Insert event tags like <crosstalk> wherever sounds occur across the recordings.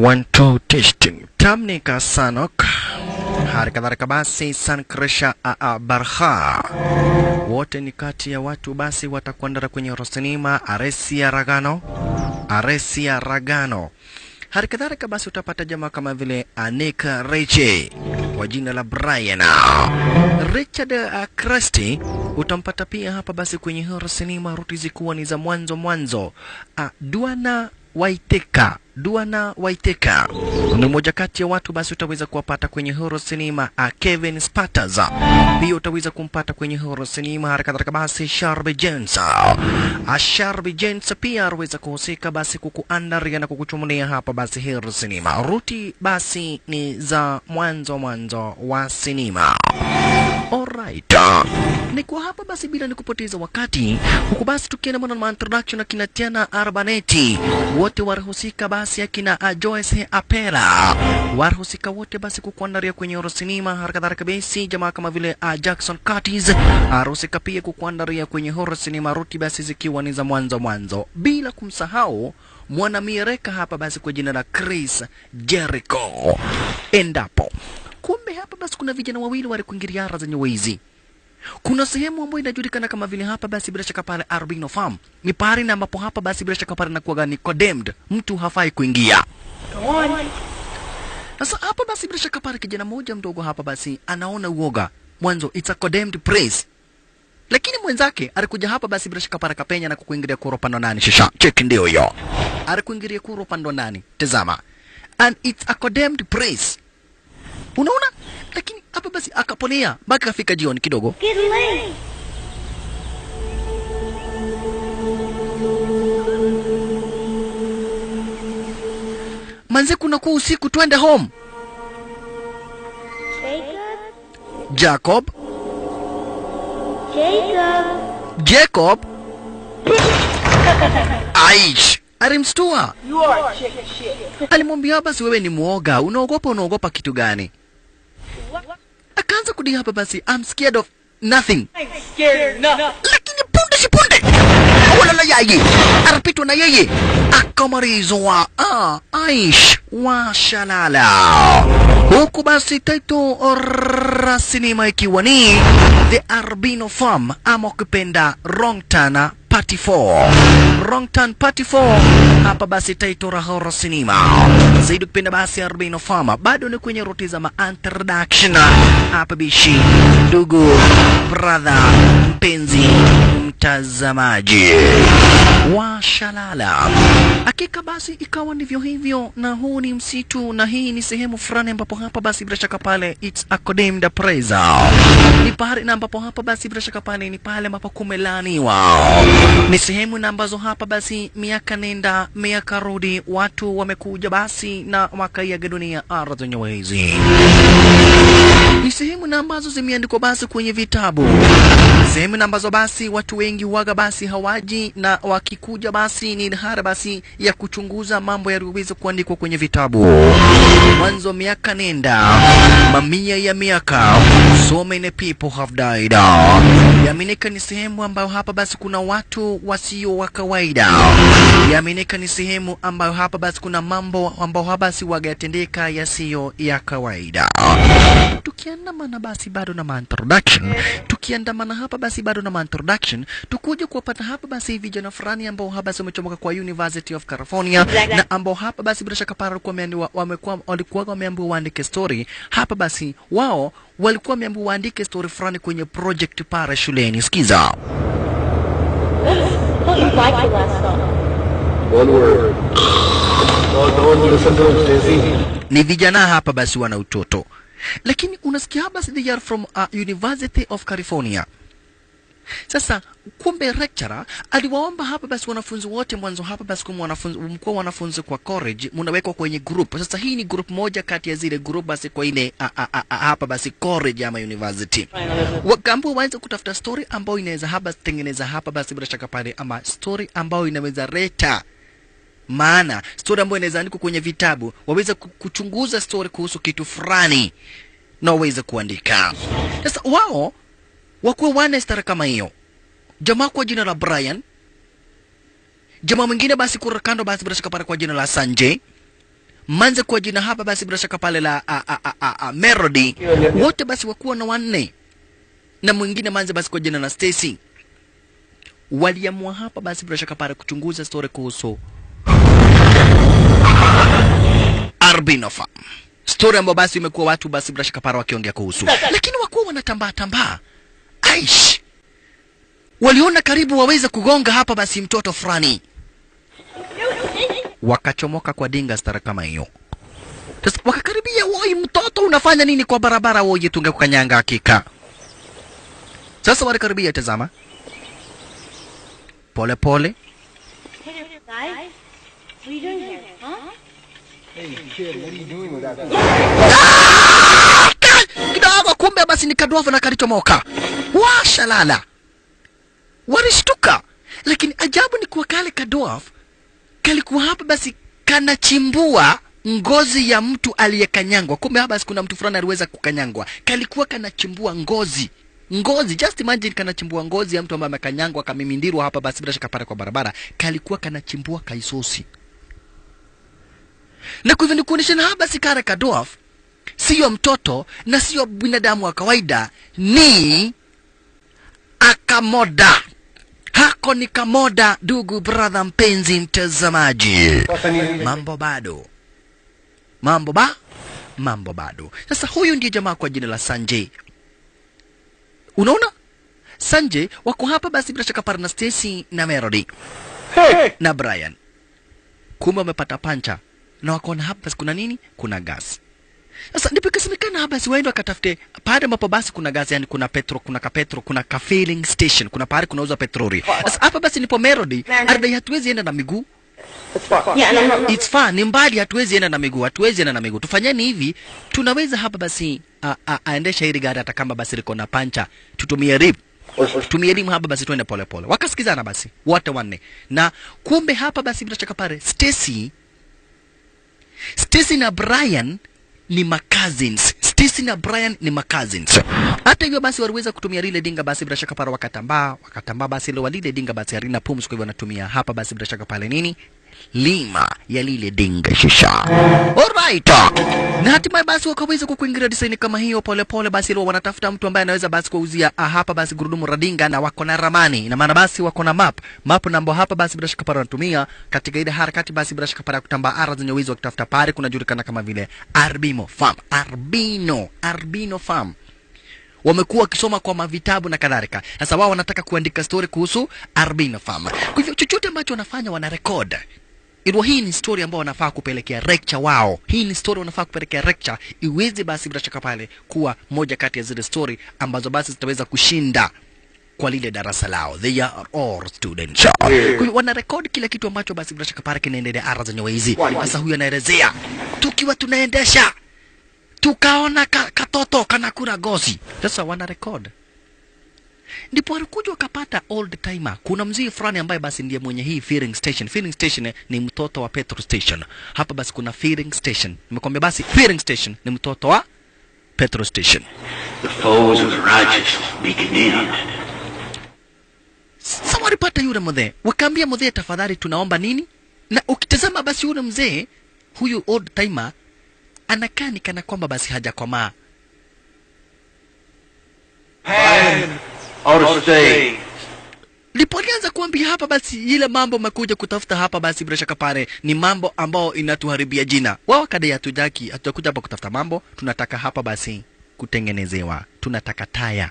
One, two, testing. Tamnika Sanok. Hali kadhalika basi Sankresha Barha, wote ni kati ya watu basi watakwenda kwenye Rosinima. Aresia Ragano, Aresia Ragano. Hali kadhalika basi utapata jamaa kama vile Anika Reche kwa jina la Brian. Richard uh, Crusty utampata pia hapa basi kwenye rosinima ruti zikuwa ni za mwanzo mwanzo. Uh, Duana Waiteka Duana Waiteka ni mmoja kati ya watu basi utaweza kuwapata kwenye Horo Cinema. a Kevin Spatters pia utaweza kumpata kwenye Horo Cinema. Hali kadhalika basi Sharbi Jensa. Sharbi James pia anaweza kuhusika basi kukuandaria na kukuchumulia hapa basi Horo Cinema. Ruti basi ni za mwanzo mwanzo wa sinema. Alright. Ni kwa hapa basi bila ni kupoteza wakati huku basi tukienda mwana na introduction na Tiana Arbaneti wote warahusika basi akina uh, Joyce Apera warahusika wote basi kukuandaria kwenye Oro Cinema. Harakadhalika basi jamaa kama vile uh, Jackson Curtis arahusika pia kukuandaria kwenye Oro Cinema, ruti basi zikiwa ni za mwanzo mwanzo, bila kumsahau mwanamiereka hapa basi kwa jina la Chris Jericho endapo kumbe hapa basi kuna vijana wawili wale kuingilia ara zenye wizi. Kuna sehemu ambayo inajulikana kama vile hapa basi bila shaka pale Arbino Farm. Ni pahali na ambapo hapa basi bila shaka pale nakuwa ni condemned, mtu hafai kuingia. Sasa hapa basi bila shaka pale kijana mmoja mdogo hapa basi anaona uoga. Mwanzo, it's a condemned place. Lakini mwenzake alikuja hapa basi bila shaka pale kapenya na kukuingilia kuro pando nani shisha. Cheki ndio hiyo. Alikuingilia kuro pando nani? Tazama. And it's a condemned place unaona? Lakini hapa basi akaponea mpaka afika jioni kidogo. Manze, kuna kunakuwa usiku twende home. Jacob? jacob? Jacob? <laughs> aish! Alimstua You are chicken shit. alimwambia basi wewe ni mwoga unaogopa unaogopa kitu gani akaanza hapa basi. I'm scared of nothing. Scared lakini punde si punde. Walala yeye. Arapitwa na yeye. Akamalizwa ah, aish wa shalala. Huku basi taito rasinima ikiwa ni the arbino farm ama ukipenda wrongtana party 4 Wrong Turn party 4 hapa basi taito rahoro sinima zaidi kupenda basi arbino Farmer. bado ni kwenye roti za introduction hapa bishi ndugu brother mpenzi mtazamaji wa Shalala. Hakika basi ikawa ndivyo hivyo, na huu ni msitu, na hii ni sehemu fulani ambapo hapa basi bila shaka pale it's a condemned appraisal. Ni pale na ambapo hapa basi bila shaka pale ni pale ambapo kumelaniwa. Ni sehemu na ambazo hapa basi miaka nenda miaka rudi, watu wamekuja basi na wakaiaga dunia ardhi yenyewe hizi ni sehemu na ambazo zimeandikwa basi kwenye vitabu, sehemu na ambazo basi watu wengi waga basi hawaji, na wakikuja basi ni hara basi ya kuchunguza mambo yaliyoweza kuandikwa kwenye vitabu mwanzo miaka nenda mamia ya miaka, so many people have died. Yaminika ni sehemu ambayo hapa basi kuna watu wasio wa kawaida. Yaminika ni sehemu ambayo hapa basi kuna mambo ambayo hapa basi wagayatendeka yasiyo ya kawaida tukiandamana basi bado na introduction, tukiandamana hapa basi bado na introduction, tukuje kuwapata hapa basi vijana fulani ambao hapa basi wamechomoka kwa University of California na ambao hapa basi bila shaka para walikuwa walikuwa wameambiwa waandike story. Hapa basi wao walikuwa wameambiwa waandike story fulani kwenye project para shuleni. Sikiza. Ni vijana hapa basi wana utoto, lakini unasikia basi they are from uh, University of California. Sasa kumbe lecturer aliwaomba hapa basi wanafunzi wote mwanzo hapa basi kwa wanafunzi mkuwa wanafunzi kwa college mnawekwa kwenye group. Sasa hii ni group moja kati ya zile group basi kwa ile hapa basi college ama university. Wakambo waanze kutafuta story ambayo inaweza hapa tengeneza hapa basi bila shaka pale ama story ambayo inaweza leta maana stori ambayo inaweza andikwa kwenye vitabu, waweza kuchunguza story kuhusu kitu fulani na waweze kuandika. Sasa wao wakuwe wane stara kama hiyo, jamaa kwa jina la Brian, jamaa mwingine basi kura kando basi bila shaka pale kwa jina la Sanjay, manze kwa jina hapa basi bila shaka pale la a, a, a, a, a, Melody. Wote basi wakuwa na wanne. Na mwingine manze basi kwa jina la Stacy. Waliamua hapa basi bila shaka pale kuchunguza story kuhusu Arbino Farm story ambayo basi imekuwa watu basi bila shaka para wakiongea kuhusu. Lakini wakuwa wanatambaa tambaa. Aish! Waliona karibu waweza kugonga hapa basi mtoto fulani. Wakachomoka kwa dinga stara kama hiyo. Sasa wakakaribia woi mtoto unafanya nini kwa barabara? Woye tungekukanyanga hakika. Sasa walikaribia tazama. Pole pole kid, what are you doing here, huh? kidogo kumbe basi ni kadwafu na kalichomoka washalala walishtuka. Lakini ajabu ni kuwa kale kadwafu kalikuwa hapa basi kanachimbua ngozi ya mtu aliyekanyangwa. Kumbe hapa basi kuna mtu fulani aliweza kukanyangwa. Kalikuwa kanachimbua ngozi. Ngozi just imagine kanachimbua ngozi ya mtu ambaye amekanyangwa kamimindirwa hapa basi bila shaka pale kwa barabara. Kalikuwa kanachimbua kaisosi na kwa hivyo ni kuonyesha na hapa Sikara kadwaf siyo mtoto na siyo binadamu wa kawaida ni akamoda. Hako ni kamoda dugu brother mpenzi mtazamaji. Mambo bado. Mambo ba? Mambo bado. Sasa huyu ndiye jamaa kwa jina la sanjay unaona? Sanjay wako hapa basi bila shaka parnastesi na stacy na melody na brian. Kumbe wamepata pancha na wakaona hapa basi kuna nini? Kuna gas. Sasa ndipo ikasemekana hapa basi waende wakatafute pale ambapo basi kuna gas yani kuna petro kuna kapetro kuna ka filling station kuna pale kunauza petroli. Sasa hapa basi nipo melody. Ardhi hatuwezi enda na miguu? Yeah. It's far, ni mbali, hatuwezi enda na miguu, hatuwezi enda na miguu. Tufanyeni hivi, tunaweza hapa basi aendesha hili gari hata kama basi liko na pancha, tutumie rip tutumie elimu hapa basi tuende pole pole. Wakasikizana basi wote wanne, na kumbe hapa basi bila shaka pale Stacy Stacy na Brian ni makazins Stacy na Brian ni macousins. Hata hivyo basi waliweza kutumia lile dinga basi bila shaka pale wakatambaa, wakatambaa basi ile lile dinga basi halina pumzi kwa hivyo wanatumia hapa basi bila shaka pale nini? Lima ya lile dinga shisha. Alright. Na hatimaye basi wakaweza kukuingilia design kama hiyo pole pole basi wanatafuta mtu ambaye anaweza basi kuuzia ah, hapa basi gurudumu radinga, na wako na ramani. Ina maana basi wako na map. Map nambo hapa basi bila shaka pale wanatumia katika ile harakati basi bila shaka pale kutamba ara zenye wizi wakitafuta pale kunajulikana kama vile Arbimo Farm. Arbino, Arbino Farm wamekuwa wakisoma kwa mavitabu na kadhalika. Sasa wao wanataka kuandika story kuhusu Arbino Farm. Kwa hivyo chochote ambacho wanafanya wana record. Ilikuwa hii ni story ambayo wanafaa kupelekea lecture wao. Hii ni story wanafaa kupelekea lecture iweze basi bila shaka pale kuwa moja kati ya zile story ambazo basi zitaweza kushinda kwa lile darasa lao. They are all students. Hiyo wana record kila kitu ambacho basi bila shaka pale kinaendelea ara zenye hizi. Sasa huyu anaelezea tukiwa tunaendesha tukaona ka, katoto kanakula gozi. Sasa wana record ndipo walikuja wakapata old timer. Kuna mzee fulani ambaye basi ndiye mwenye hii filling station. Filling station ni mtoto wa petrol station. Hapa basi kuna filling station. Nimekwambia basi filling station ni mtoto wa petrol station. The foes of the righteous be condemned. Sasa walipata yule mzee, wakaambia mzee, tafadhali tunaomba nini? Na ukitazama basi yule mzee huyu old timer anakaa ni kana kwamba basi hajakomaa. Ought of stay. Nilipoanza kuambia hapa basi ile mambo mekuja kutafuta hapa basi bila shaka pale ni mambo ambao inatuharibia jina. Wao kadai hatujaki, hatujakuja hapa kutafuta mambo, tunataka hapa basi kutengenezewa. Tunataka taya.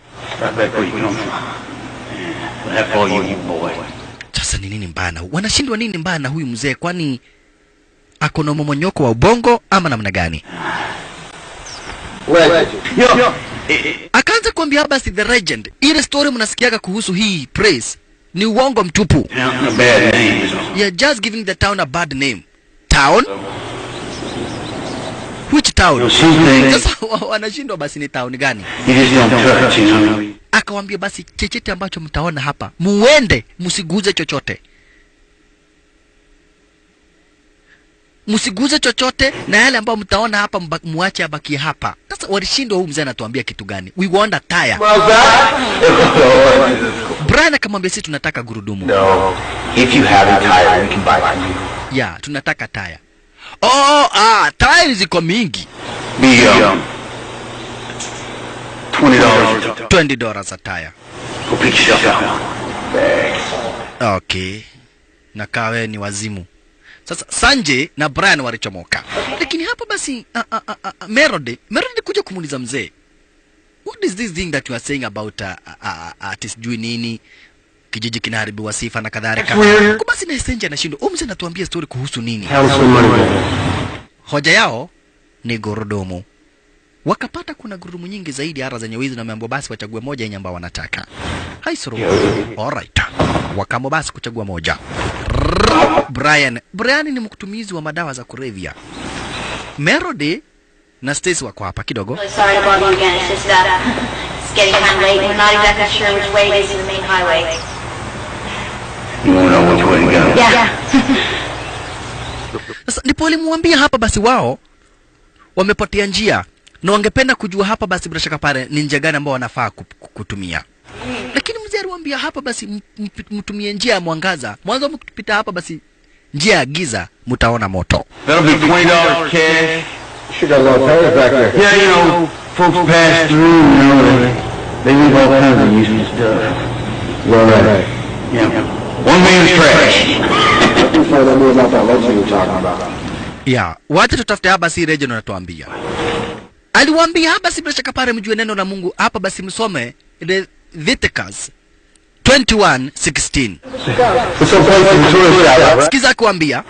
Sasa ni nini mbaya na wanashindwa nini mbana na huyu mzee kwani ako na mmomonyoko wa ubongo ama namna gani? Legend. Yo, eh, eh, Akaanza kuambia basi the legend. Ile story mnasikiaga kuhusu hii praise ni uongo mtupu. You're just giving the town a bad name. Town? Which town? Sasa wanashindwa basi ni town gani? Akawambia basi chochote ambacho mtaona hapa muende, msiguze chochote, msiguze chochote, na yale ambayo mtaona hapa muache abakie hapa. Sasa walishindwa, huyu mzee anatuambia kitu gani? We want a tire. Brian akamwambia sisi tunataka gurudumu No. If you have a tire, we can buy it from you. ya tunataka tire. oh, ah, tire ziko mingi Be, um, $20 20 dollars a tire Go pick yourself out okay na kawe ni wazimu sasa sanje na brian walichomoka. Lakini hapa basi merode merode kuja kumuuliza mzee what is this thing that you are saying about uh, uh, uh, ati sijui nini? Kijiji kinaharibiwa sifa na kadhalika. Kwa basi na senje anashindwa. Huyu mzee anatuambia story kuhusu nini? Hoja yao ni gurudumu wakapata kuna gurudumu nyingi zaidi ara zenye wizi na wameambiwa basi wachague moja yenye ambao wanataka. Haisuru alright wakaamua basi kuchagua moja. Rrrr. brian. Brian ni mtumizi wa madawa za kulevya. Merody na stacy wako hapa kidogo. Uh, sasa ndipo walimwambia hapa basi wao wamepotea njia na wangependa kujua hapa basi bila shaka pale ni njia gani ambao wanafaa ku- ku- kutumia lakini mzee aliwaambia hapa basi mtumie njia ya mwangaza mwanzo mkipita hapa basi njia ya giza mtaona moto That'll be $20 cash. Should got a lot of tires back there. Yeah, you know, folks pass through, you know, they, they leave all kinds of useless stuff. Right. Yeah. One man's trash. You find out more about that Lexi you're talking about. ya wacha tutafute hapa basi regional natuambia aliwaambia hapa basi bila shaka pale mjue neno la mungu. Hapa basi msome Leviticus 21:16 It's some place in tourist out, right? sikiza kuambia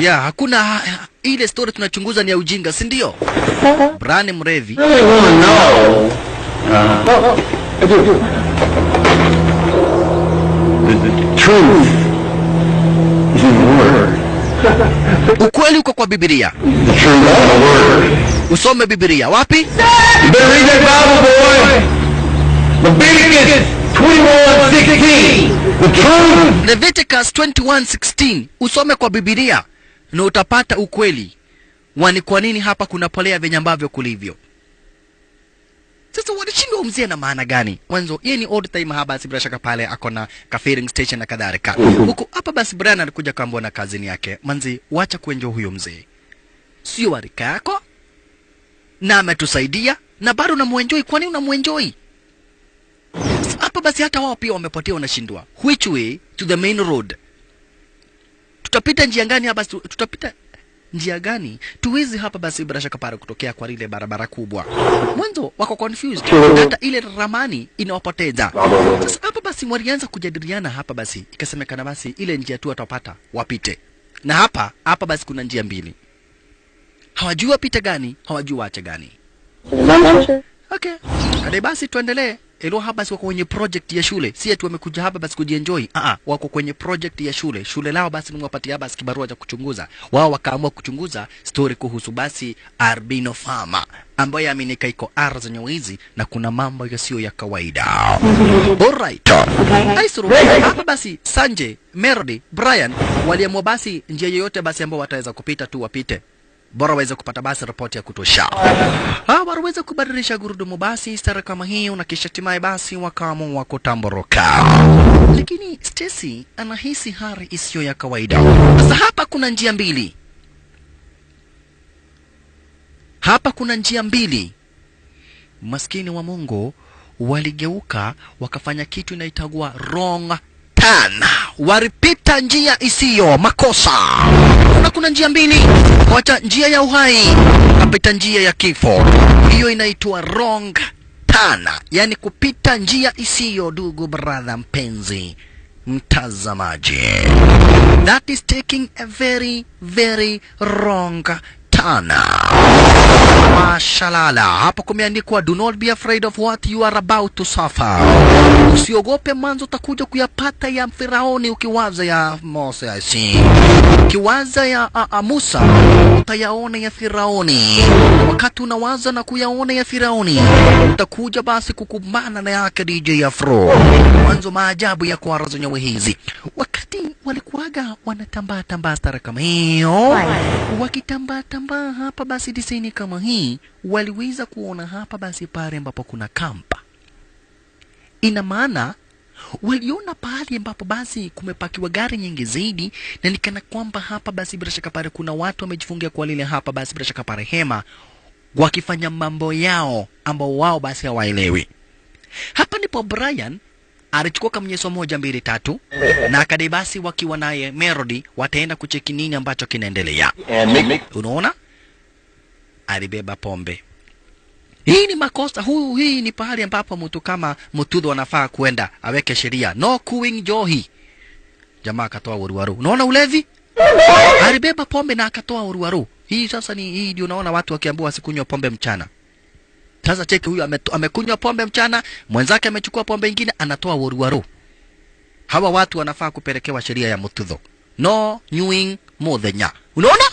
ya hakuna ha- ha- ile story tunachunguza ni ya ujinga si ndio? Brani mrevi truth is in the Word. ukweli uko kwa bibilia The truth is in the Word. usome bibilia wapi You better read that Bible, boy. Leviticus 21:16. The truth. Leviticus 21:16 usome kwa bibilia na utapata ukweli wani kwa nini hapa kuna polea venye ambavyo kulivyo sasa wanashindwa mzee na maana gani? Mwanzo yeye ni old time haba basi bila shaka pale ako na ka filling station na kadhalika. Huku hapa basi Brian alikuja kambo na kazini yake manzi wacha kuenjoy huyo mzee. Sio warika yako na ametusaidia na bado unamuenjoy. Kwani unamuenjoy? Hapa basi hata wao pia wamepotea wanashindwa. Which way? To the main road. Tutapita njia gani hapa tutapita njia gani? Tuwezi hapa basi bila shaka pale kutokea kwa lile barabara kubwa. Mwanzo wako confused. Hata ile ramani inawapoteza. Sasa hapa basi walianza kujadiliana hapa basi. Ikasemekana basi ile njia tu watapata wapite. Na hapa hapa basi kuna njia mbili. Hawajui wapite gani hawajui waache gani. Okay. Hadi basi tuendelee ilo hapa basi wako kwenye project ya shule. Si eti wamekuja hapa basi kujienjoy ah ah wako kwenye project ya shule. Shule lao basi nimewapatia basi kibarua cha kuchunguza. Wao wakaamua kuchunguza story kuhusu basi albino farmer ambayo yaaminika iko R zenye wizi na kuna mambo yasiyo ya kawaida. Alright Aisuru, hapa basi Sanje, Merdi, Brian waliamua basi njia yoyote basi ambayo wataweza kupita tu wapite bora waweze kupata basi ripoti ya kutosha. Ah, waweze kubadilisha gurudumu basi stara kama hiyo, na kisha hatimaye basi wakaamua kutamboroka. Lakini Stacy anahisi hari isiyo ya kawaida. Sasa hapa kuna njia mbili, hapa kuna njia mbili. Maskini wa Mungu waligeuka wakafanya kitu inaitagwa wrong turn, walipita njia isiyo makosa. kuna kuna njia mbili, wacha njia ya uhai. Kapita njia ya kifo, hiyo inaitwa wrong turn, yani kupita njia isiyo. Ndugu brother mpenzi mtazamaji, that is taking a very very wrong turn. Mashalala, hapo kumeandikwa do not be afraid of what you are about to suffer. Usiogope mwanzo utakuja kuyapata ya Firaoni. ukiwaza ya Mose Moses. Ukiwaza ya a, a, Musa utayaona ya Firaoni. Wakati unawaza na kuyaona ya Firaoni, utakuja basi kukumbana na yake DJ Afro. Mwanzo maajabu ya kwara zenyewe hizi. Wakati walikuwaga wanatambaa tambaa stara kama hiyo wakitambaa tambaa hapa basi diseni kama hii waliweza kuona hapa basi pale ambapo kuna kampa ina maana waliona pahali ambapo basi kumepakiwa gari nyingi zaidi, na nikana kwamba hapa basi bila shaka pale kuna watu wamejifungia kwa lile hapa basi bila shaka pale hema, wakifanya mambo yao ambao wao basi hawaelewi. Hapa ndipo Brian alichukua kamnyeso moja mbili tatu, na akadai basi wakiwa naye Melody wataenda kucheki nini ambacho kinaendelea. Unaona, alibeba pombe. Hii ni makosa. Huu hii ni pahali ambapo mtu kama Mutudho anafaa kwenda aweke sheria, no kuing johi. Jamaa akatoa uruwaru, Unaona ulevi? Alibeba pombe na akatoa uruwaru. Hii sasa ni hii ndio unaona watu wakiambiwa wasikunywa pombe mchana. Sasa cheki huyu amekunywa pombe mchana, mwenzake amechukua pombe ingine anatoa uruaru. Hawa watu wanafaa kupelekewa sheria ya Mutudho. No nyuing muthenya. Unaona?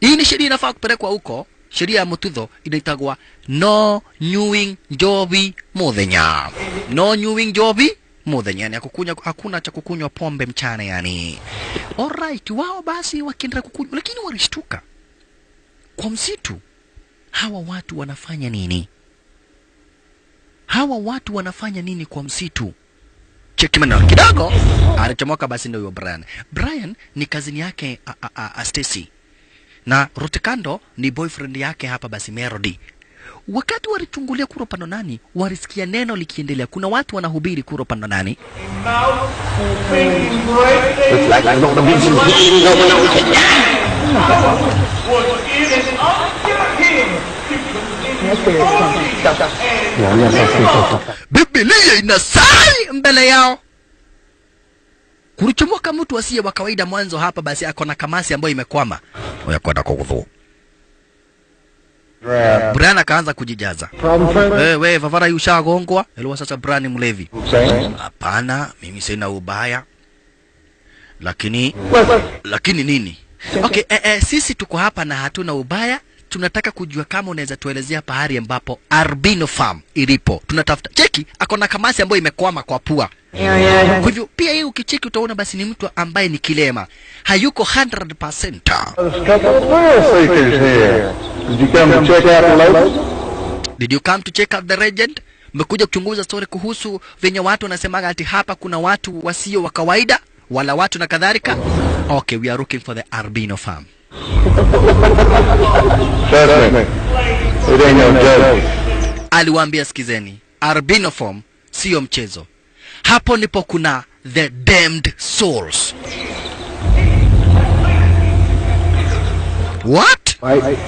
Hii ni sheria inafaa kupelekwa huko. Sheria ya Mutudho inaitagwa no nyuing njovi muthenya. No nyuing njovi muthenya, yani hakukunywa, hakuna cha kukunywa pombe mchana yani. Alright, wao basi wakiendelea kukunywa, lakini walishtuka kwa msitu. Hawa watu wanafanya nini? Hawa watu wanafanya nini kwa msitu? cheki maneno kidogo anachomoka basi ndio huyo Brian. Brian ni kazini yake a, a, a, a Stacy na Rutikando ni boyfriend yake hapa basi Melody. Wakati walichungulia kuro pando nani, walisikia neno likiendelea. Kuna watu wanahubiri kuro pando nani, Biblia inasali mbele yao. Kulichomoka mtu asiye wa kawaida mwanzo hapa basi ako na kamasi ambayo imekwama. yakwenda kukudhu. Grab. Brian akaanza kujijaza. Wewe Vavara yushagongwa? Elewa sasa Brian mlevi. Hapana, mimi sina ubaya, lakini lakini nini? Okay, eh, eh, sisi tuko hapa na hatuna ubaya. Tunataka kujua kama unaweza tuelezea pahari ambapo Arbino Farm ilipo. Tunatafuta cheki, ako na kamasi ambayo imekwama kwa pua. Kwa hivyo pia hii ukicheki utaona basi ni mtu ambaye ni kilema, hayuko 100%. there's a couple of thrill seekers here. Did you come to check out the legend? Mmekuja kuchunguza story kuhusu venye watu wanasemaga ati hapa kuna watu wasio wa kawaida wala watu na kadhalika. Okay, we are looking for the Arbino Farm. Trust me. It ain't no joke. aliwaambia sikizeni, Arbinoform siyo mchezo. Hapo ndipo kuna the damned souls. What? Right?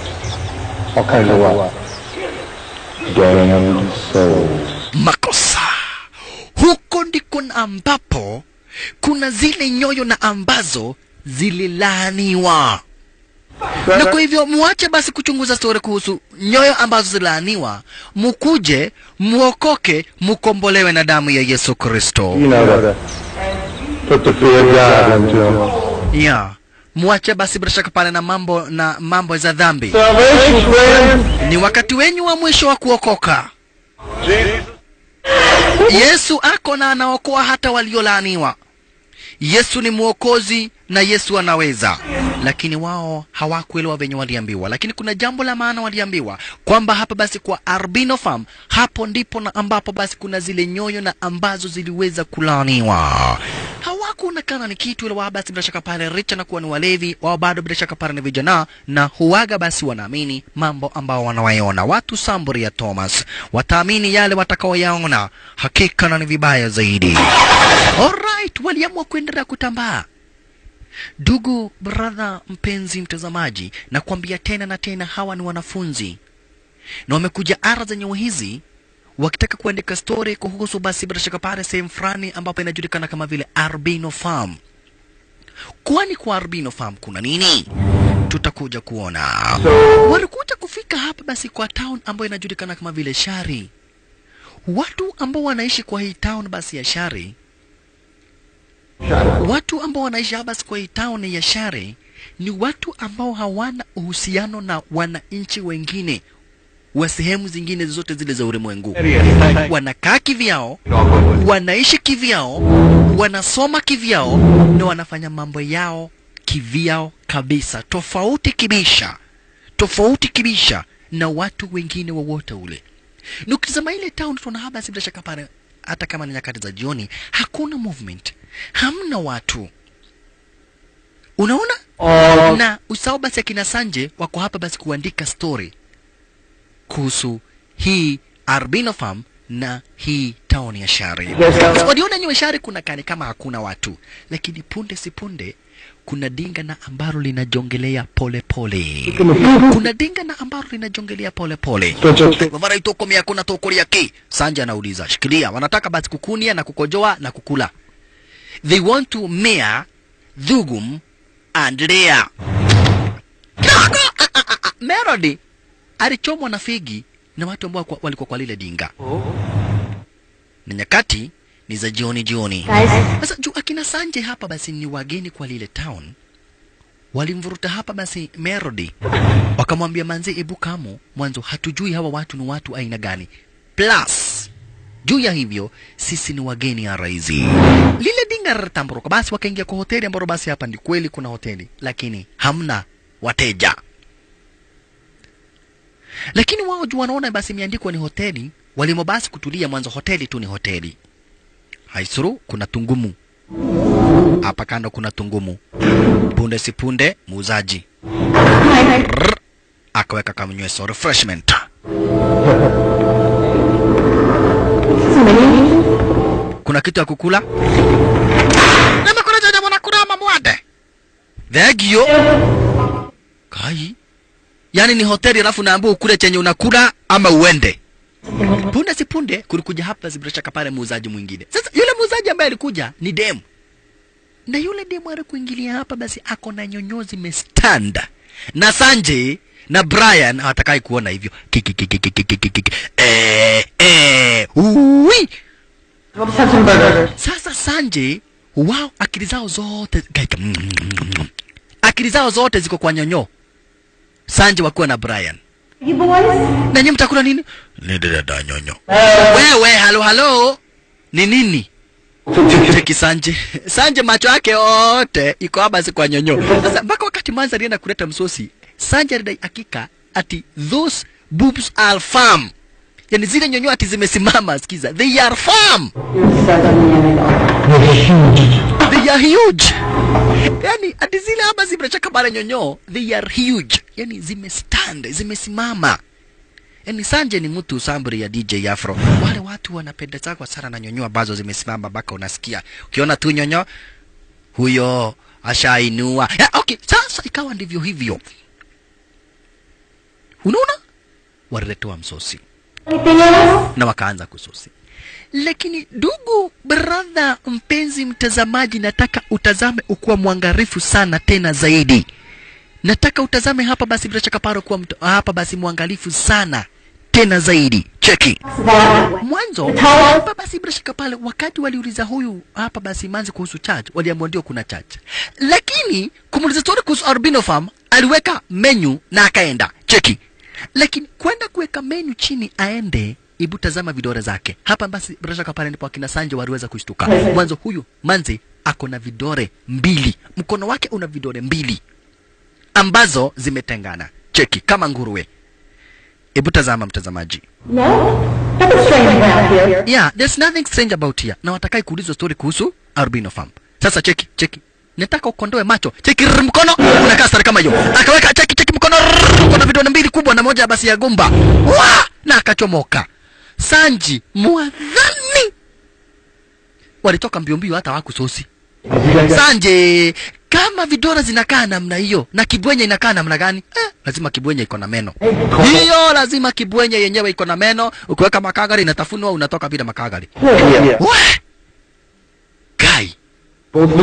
All kinds of what? Damned souls. Makosa. Huko ndiko na ambapo kuna zile nyoyo na ambazo zililaaniwa. Na kwa hivyo muache basi kuchunguza story kuhusu nyoyo ambazo zilaaniwa, mukuje muokoke, mukombolewe na damu ya Yesu Kristo. Yeah. Muache basi bila shaka pale na mambo na mambo za dhambi. Ni wakati wenyu wa mwisho wa kuokoka. Yesu ako na anaokoa hata waliolaaniwa. Yesu ni mwokozi na Yesu anaweza, lakini wao hawakuelewa venye waliambiwa. Lakini kuna jambo la maana waliambiwa kwamba hapa basi kwa Arbino Farm, hapo ndipo na ambapo basi kuna zile nyoyo na ambazo ziliweza kulaaniwa. Hawakuonekana ni kitu, ila wao basi bila shaka pale richa na kuwa ni walevi, wao bado bila shaka pale ni vijana na huwaga basi wanaamini mambo ambao wanawayona Watu samburi ya Thomas wataamini yale watakaoyaona, hakika na ni vibaya zaidi. Alright, waliamua kuendelea kutambaa. dugu brother, mpenzi mtazamaji, na kuambia tena na tena, hawa ni wanafunzi na wamekuja ardhi zenye hizi wakitaka kuandika story kuhusu basi bila shaka pale sehemu fulani ambapo inajulikana kama vile Arbino Farm. Kwani kwa Arbino Farm kuna nini? Tutakuja kuona. Walikuja kufika hapa basi kwa town ambayo inajulikana kama vile Shari. Watu ambao wanaishi kwa hii town basi ya Shari Watu ambao wanaishi hapa kwa hii town ya Shari ni watu ambao hawana uhusiano na wananchi wengine wa sehemu zingine zote zile za ulimwengu. Wanakaa kivyao, wanaishi kivyao, wanasoma kivyao na wanafanya mambo yao kivyao kabisa, tofauti kibisha, tofauti kibisha na watu wengine wowote ule. Na ukitazama ile town tunaona haba, si bila shaka pale hata kama ni nyakati za jioni hakuna movement hamna watu unaona Oh. na usao basi akina sanje wako hapa basi kuandika story kuhusu hii Arbino Farm na hii town ya Shari. So, waliona nyewe Shari kuna kani kama hakuna watu, lakini punde si punde kuna dinga na ambalo linajongelea pole pole. Kuna dinga na ambalo linajongelea pole pole. Wavara itokomia hakuna tokolia ki. Sanja anauliza, shikilia, wanataka basi kukunia na kukojoa na kukula. They want to mea Dhugum and Lea. Melody alichomwa na figi na watu ambao walikuwa kwa lile dinga. Oh. na nyakati ni za jioni jioni. Sasa juu akina Sanje hapa basi ni wageni kwa lile town, walimvuruta hapa basi Melody, wakamwambia manzi, ebu kamo mwanzo, hatujui hawa watu ni watu aina gani, plus juu ya hivyo sisi ni wageni ya raizi. Lile dinga ratamburuka basi wakaingia kwa hoteli ambaro, basi hapa ni kweli kuna hoteli, lakini hamna wateja lakini wao juu wanaona basi imeandikwa ni hoteli, walimo basi kutulia mwanzo, hoteli tu ni hoteli. Haisuru, kuna tungumu hapa kando, kuna tungumu. Punde si punde, muuzaji Rrr, akaweka kamnyweso refreshment. Kuna kitu ya kukula? Nimekula jaja mwana kula mamwade. Thegio. Kai. Yaani ni hoteli alafu naambiwa ukule chenye unakula ama uende. Punde si punde kulikuja hapa zibrashaka pale muuzaji mwingine. Sasa yule muuzaji ambaye alikuja ni demu. Na yule demu alikuingilia hapa basi ako na nyonyozi mestanda. Na Sanje na Brian hawatakai kuona hivyo. Kiki kiki kiki kiki kiki. Eh eh. Ui. Sasa Sanje wao akili zao zote akili zao zote ziko kwa nyonyo. Sanje wakuwa na Brian. Na nyinyi mtakula nini? Ni dada nyonyo. Wewe halo halo. Ni nini? Tiki Sanje. Sanje macho yake yote iko hapa si kwa nyonyo. Sasa mpaka wakati Manza alienda kuleta msosi, Sanje alidai hakika ati those boobs are firm. Yaani zile nyonyo ati zimesimama, sikiza. They are firm. They are huge. yani ati zile hapa zimechaka bara nyonyo, they are huge. yani zimestand, zimesimama. yani Sanje ni mtu sambri ya DJ Afro. Wale watu wanapenda chakwa sana na nyonyo ambazo zimesimama mpaka unasikia. Ukiona tu nyonyo huyo ashainua. Yeah, okay, sasa ikawa ndivyo hivyo. Unaona? Waliletewa msosi na wakaanza kusosi. Lakini dugu brother, mpenzi mtazamaji, nataka utazame ukuwa mwangarifu sana tena zaidi. Nataka utazame hapa basi, bila shaka paro kuwa mto, hapa basi mwangalifu sana tena zaidi. Cheki mwanzo hapa basi, bila shaka pale, wakati waliuliza huyu hapa basi manzi kuhusu church, waliambiwa ndio kuna church, lakini kumuuliza story kuhusu Albino Farm aliweka menu na akaenda. Cheki, lakini kwenda kuweka menu chini aende Ibu tazama vidole zake hapa basi, bila shaka pale ndipo akina Sanje waliweza kushtuka. Mwanzo huyu manzi ako na vidole mbili, mkono wake una vidole mbili ambazo zimetengana. Cheki kama nguruwe. Hebu tazama mtazamaji. No? Yeah, there's nothing strange about here. Na watakai kuulizwa story kuhusu Albino Farm. Sasa cheki, cheki. Nataka ukondoe macho. Cheki rrr, mkono unakaa stari kama hiyo. Akaweka cheki cheki mkono rrr, kuna vidole mbili kubwa na moja basi ya gumba. Wa! Na akachomoka. Sanji mwadhani walitoka mbio mbio hata wakusosi Sanje, kama vidora zinakaa namna hiyo na kibwenye inakaa namna gani? Eh, lazima kibwenye iko na meno. Hiyo lazima kibwenye yenyewe iko na meno. Ukiweka makagari inatafunwa, unatoka bila makagari. Kai,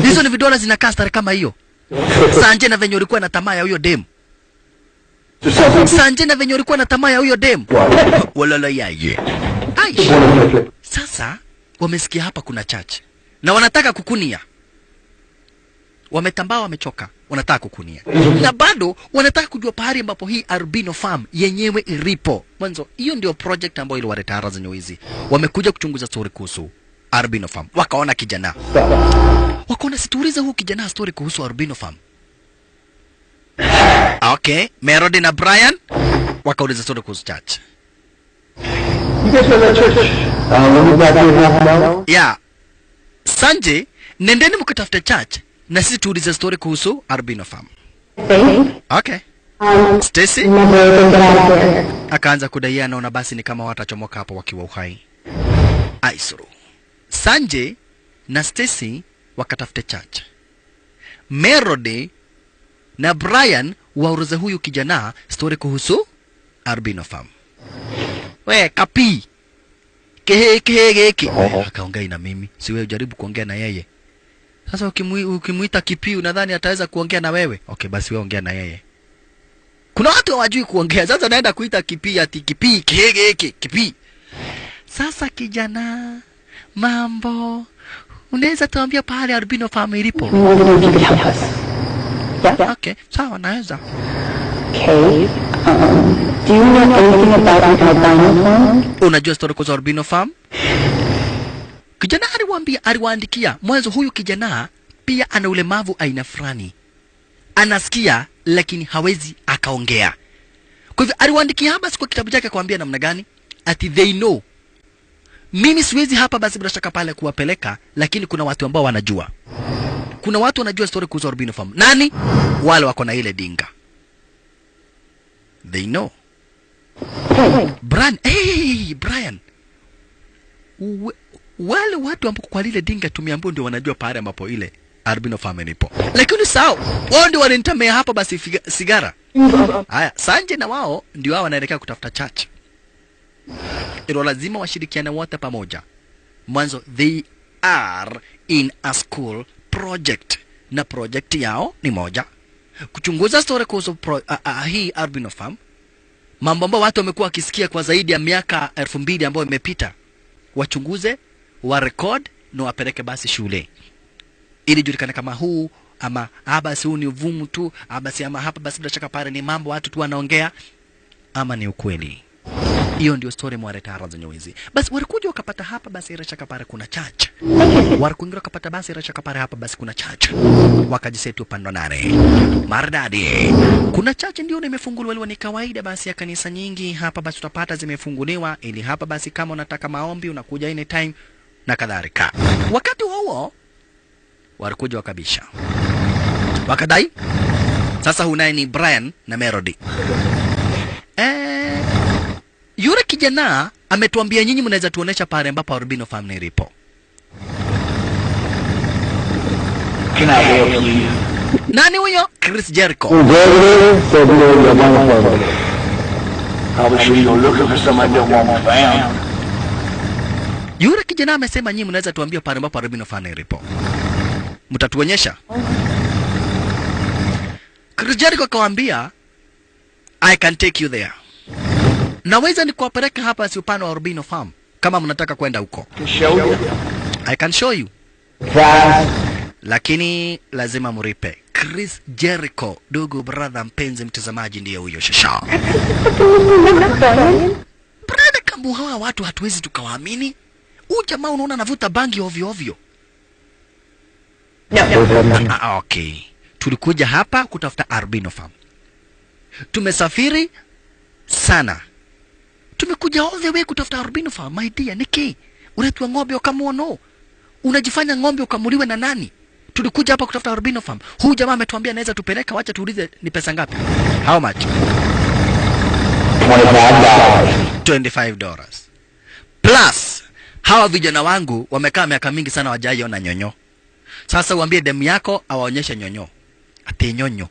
hizo ni vidora zinakaa stare kama hiyo. Sanje na venye ulikuwa na tamaa ya huyo demu. Sanje na venye ulikuwa na tamaa ya huyo demu. <laughs> Walala yaye. Aish. Sasa wamesikia hapa kuna church na wanataka kukunia, wametambaa, wamechoka, wanataka kukunia na bado wanataka kujua pahali ambapo hii Albino Farm yenyewe ilipo. Mwanzo hiyo ndio project ambayo iliwaleta hara zenye wizi. Wamekuja kuchunguza story kuhusu Albino Farm, wakaona kijana, wakaona situulize huu kijana story kuhusu Albino Farm. Okay, Merody na Brian wakauliza story kuhusu church. Ya Sanje, nendeni mkatafute church na sisi tuulize story kuhusu Arbino Farm. Okay. Stacy akaanza kudaia anaona basi ni kama watachomoka hapo wakiwa uhai. Aisuru. Sanje na Stacy wakatafute church. Melody na Brian waoroza huyu kijana story kuhusu Arbino Farm. We kapi kehe kehe geki akaongea na mimi, si wewe ujaribu kuongea na yeye. Sasa Ukimuita ukimuita kipi unadhani ataweza kuongea na wewe? Okay, basi wewe ongea na yeye. Kuna watu hawajui kuongea. Sasa naenda kuita kipi ati kipi kehe hiki kipi. Sasa kijana, mambo unaweza tuambia pale Albino Farm ilipo? Yeah? Okay, sawa naweza. Okay. Um, do you know anything about an albino farm? Unajua story kuhusu Albino Farm? Kijana aliwaambia, aliwaandikia mwanzo, huyu kijana pia ana ulemavu aina fulani, anasikia lakini hawezi akaongea. Kwa hivyo aliwaandikia hapa kwa kitabu chake kuambia namna gani ati they know. Mimi siwezi hapa basi bila shaka pale kuwapeleka, lakini kuna watu ambao wanajua. Kuna watu wanajua story kuhusu Albino Farm. Nani? Wale wako na ile dinga. They know. Brian, hey, Brian. Uwe, wale watu ambao kwa lile dinga tumeambiwa ndio wanajua pale ambapo ile Albino Farm ilipo. Lakini sawa, wao ndio walinitamea hapa basi figa, sigara. Haya, Sanje na wao ndio wao wanaelekea kutafuta church. Ilo lazima washirikiane wote pamoja. Mwanzo they are in a school project. Na project yao ni moja. Kuchunguza story kuhusu pro, uh, uh, hii Albino Farm mambo ambayo watu wamekuwa wakisikia kwa zaidi ya miaka elfu mbili ambayo imepita, wachunguze, wa record na wapeleke basi shule. Ili julikane kama huu ama abasi basi huu ni uvumu tu, abasi basi ama hapa basi bila shaka pale ni mambo watu tu wanaongea. Ama ni ukweli. Hiyo ndio story mwaretara hara zenye wizi. Basi warikuja wakapata hapa basi pale kuna chacha warikuingira wakapata basi pale hapa basi kuna chacha Wakajiseti upando nare. Maridadi. Kuna chacha ndio imefunguliwa liwa ni kawaida basi ya kanisa nyingi hapa basi utapata zimefunguliwa ili hapa basi kama unataka maombi unakuja anytime na kadhalika. Wakati huo walikuja wakabisha. Wakadai sasa hunaye ni Brian na Melody. Eh, yule kijana ametuambia nyinyi mnaweza tuonesha pale ambapo Albino Farm ilipo. Nani huyo? Chris Jericho. Yule kijana amesema nyinyi mnaweza tuambia pale ambapo Albino Farm ilipo. Mtatuonyesha? Chris Jericho akawaambia I can take you there. Naweza nikuwapeleka hapa si upande wa Urbino Farm kama mnataka kwenda huko. I can show you. Lakini lazima mripe. Chris Jericho, dugu brother, mpenzi mtazamaji, ndiye huyo shasha. Brother, kambu hawa watu hatuwezi tukawaamini. Huyu jamaa unaona anavuta bangi ovyo ovyo. No, ah, okay. Tulikuja hapa kutafuta Arbino Farm. Tumesafiri sana. Tumekuja all the way kutafuta Albino. My dear, Niki, unaitwa ng'ombe ukamuono. Unajifanya ng'ombe ukamuliwe na nani? Tulikuja hapa kutafuta Albino Farm. Huyu jamaa ametuambia anaweza tupeleka, wacha tuulize ni pesa ngapi? How much? $25 dollars. Plus hawa vijana wangu wamekaa miaka mingi sana wajaiona nyonyo. Sasa uambie demu yako awaonyeshe nyonyo. Ati nyonyo.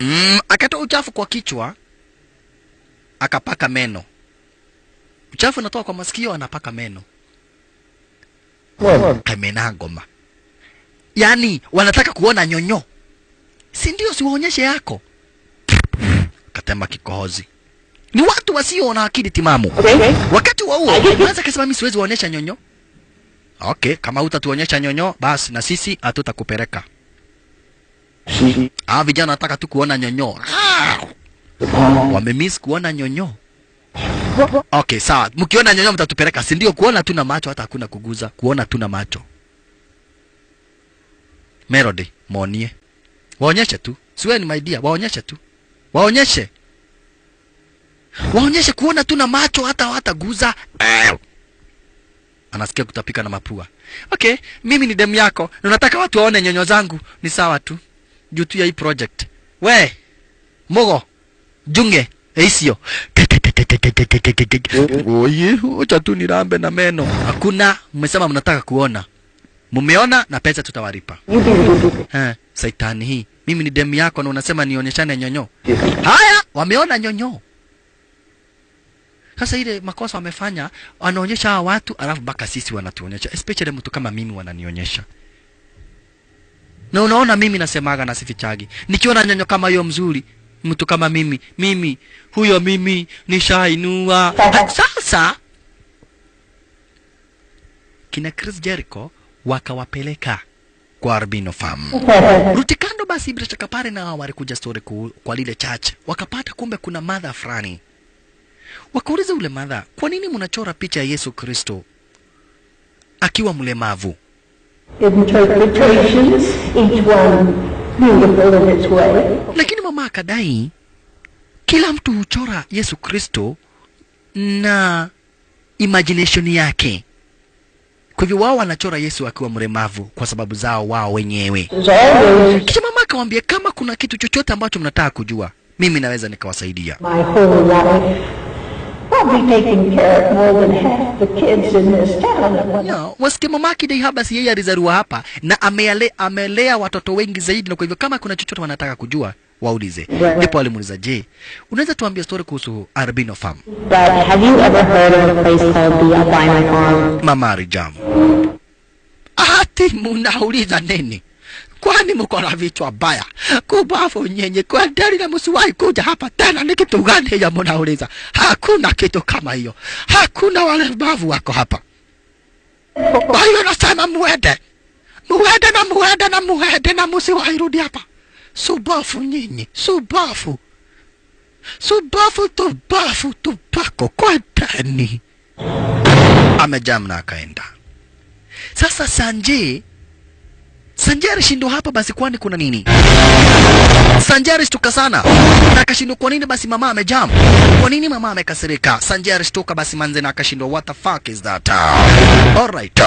Mm, akatoa uchafu kwa kichwa akapaka meno. Uchafu unatoka kwa masikio anapaka meno. What? Kamena ngoma. Yaani wanataka kuona nyonyo. Si ndio siwaonyeshe yako. Katema kikohozi. Ni watu wasio na akili timamu. Okay. Wakati wa huo unaweza kusema mimi siwezi waonyesha nyonyo. Okay, kama hutatuonyesha nyonyo basi na sisi hatutakupeleka. Ah, vijana wanataka tu kuona nyonyo. Wamemiss kuona nyonyo. Okay, sawa. Mkiona nyonyo mtatupeleka, si ndio? Kuona tu na macho, hata hakuna kuguza. Kuona tu na macho. Melody, muonie. Waonyeshe tu. Siwe ni my waonyeshe tu. Waonyeshe. waonyeshe kuona tu na macho hata hawataguza anasikia kutapika na mapua okay mimi ni demu yako na unataka watu waone nyonyo zangu ni sawa tu juu tu ya hii project we mugo junge eisio oye acha tu nirambe na meno hakuna mmesema mnataka kuona mumeona na pesa tutawalipa the eh, saitani hii mimi ni demu yako na unasema nionyeshane nyonyo haya wameona nyonyo sasa ile makosa wamefanya wanaonyesha hawa watu alafu mpaka sisi wanatuonyesha especially mtu kama mimi wananionyesha na unaona mimi nasemaga na sifichagi nikiona nyonyo kama hiyo mzuri mtu kama mimi mimi huyo mimi nishainua sasa kina Chris Jericho wakawapeleka kwa Arbino Farm. Rutikando basi bila shaka pale na walikuja story ku, kwa lile church wakapata kumbe kuna madha fulani. Wakauliza ule madha, kwa nini mnachora picha ya Yesu Kristo akiwa mlemavu? interpretations, each one way. Lakini mama akadai kila mtu huchora Yesu Kristo na imagination yake. Kwa hivyo wao wanachora Yesu akiwa mremavu kwa sababu zao wao wenyewe. Kisha mama akawambia, kama kuna kitu chochote ambacho mnataka kujua, mimi naweza nikawasaidia. Yeah, wasikie mamake Dayhabas yeye alizaliwa hapa na ameale, amelea watoto wengi zaidi, na kwa hivyo kama kuna chochote wanataka kujua waulize. Ndipo walimuuliza, je, unaweza tuambia story kuhusu Albino Farm? Mama Rijamu, ati munauliza nini? Kwani mko na vichwa baya? Kubafu nyenye kwa ndani na msiwahi kuja hapa tena, ni kitu gani ya mnauliza? Hakuna kitu kama hiyo, hakuna wale bavu wako hapa. Kwa hiyo nasema muende, muende na muende na muende na msiwahi rudi hapa. Subafu nyinyi, subafu, subafu, tubafu, tupako kwa ndani. Amejamna akaenda. Sasa Sanje Sanje shindo hapa basi, kwani kuna nini? Sanjari shtuka sana na akashindwa kwa nini basi mama amejam. Kwa nini mama amekasirika? Sanjari shtuka basi manze na akashindwa what the fuck is that? Alright.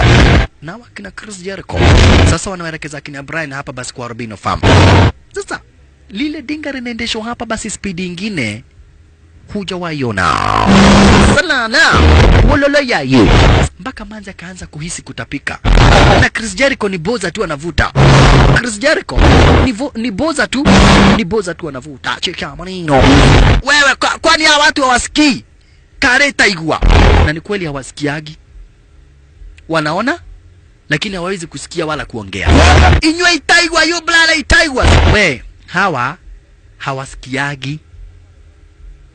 Na wakina Chris Jericho sasa wanaelekeza akina Brian hapa basi kwa Rubino Farm. Sasa lile dinga linaendeshwa hapa basi spidi ingine hujawaiona salala wololo yaye mpaka manzi akaanza kuhisi kutapika. Na Chris Jericho ni boza tu anavuta. Chris Jericho ni, vo, ni boza tu ni boza tu anavuta. Cheka manino wewe kwa, kwani hawa watu hawasikii? Kareta igwa na ni kweli hawasikiagi. Wanaona lakini hawawezi kusikia wala kuongea. Inywe itaigwa yo blala itaigwa we hawa hawasikiagi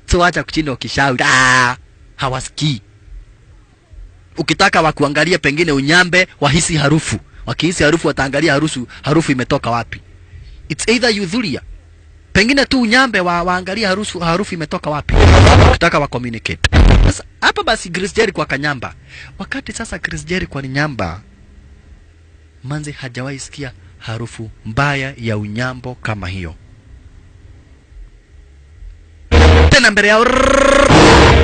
so acha kuchinda ukishout ah, hawasikii. Ukitaka wakuangalia pengine unyambe wahisi harufu wakihisi harufu wataangalia harufu harufu imetoka wapi. It's either yudhuria pengine tu unyambe wa, waangalia harufu harufu imetoka wapi. Ukitaka wa communicate. Sasa hapa basi Chris Jericho akanyamba wakati sasa Chris Jericho alinyamba manze hajawahi sikia harufu mbaya ya unyambo kama hiyo pita na mbele yao,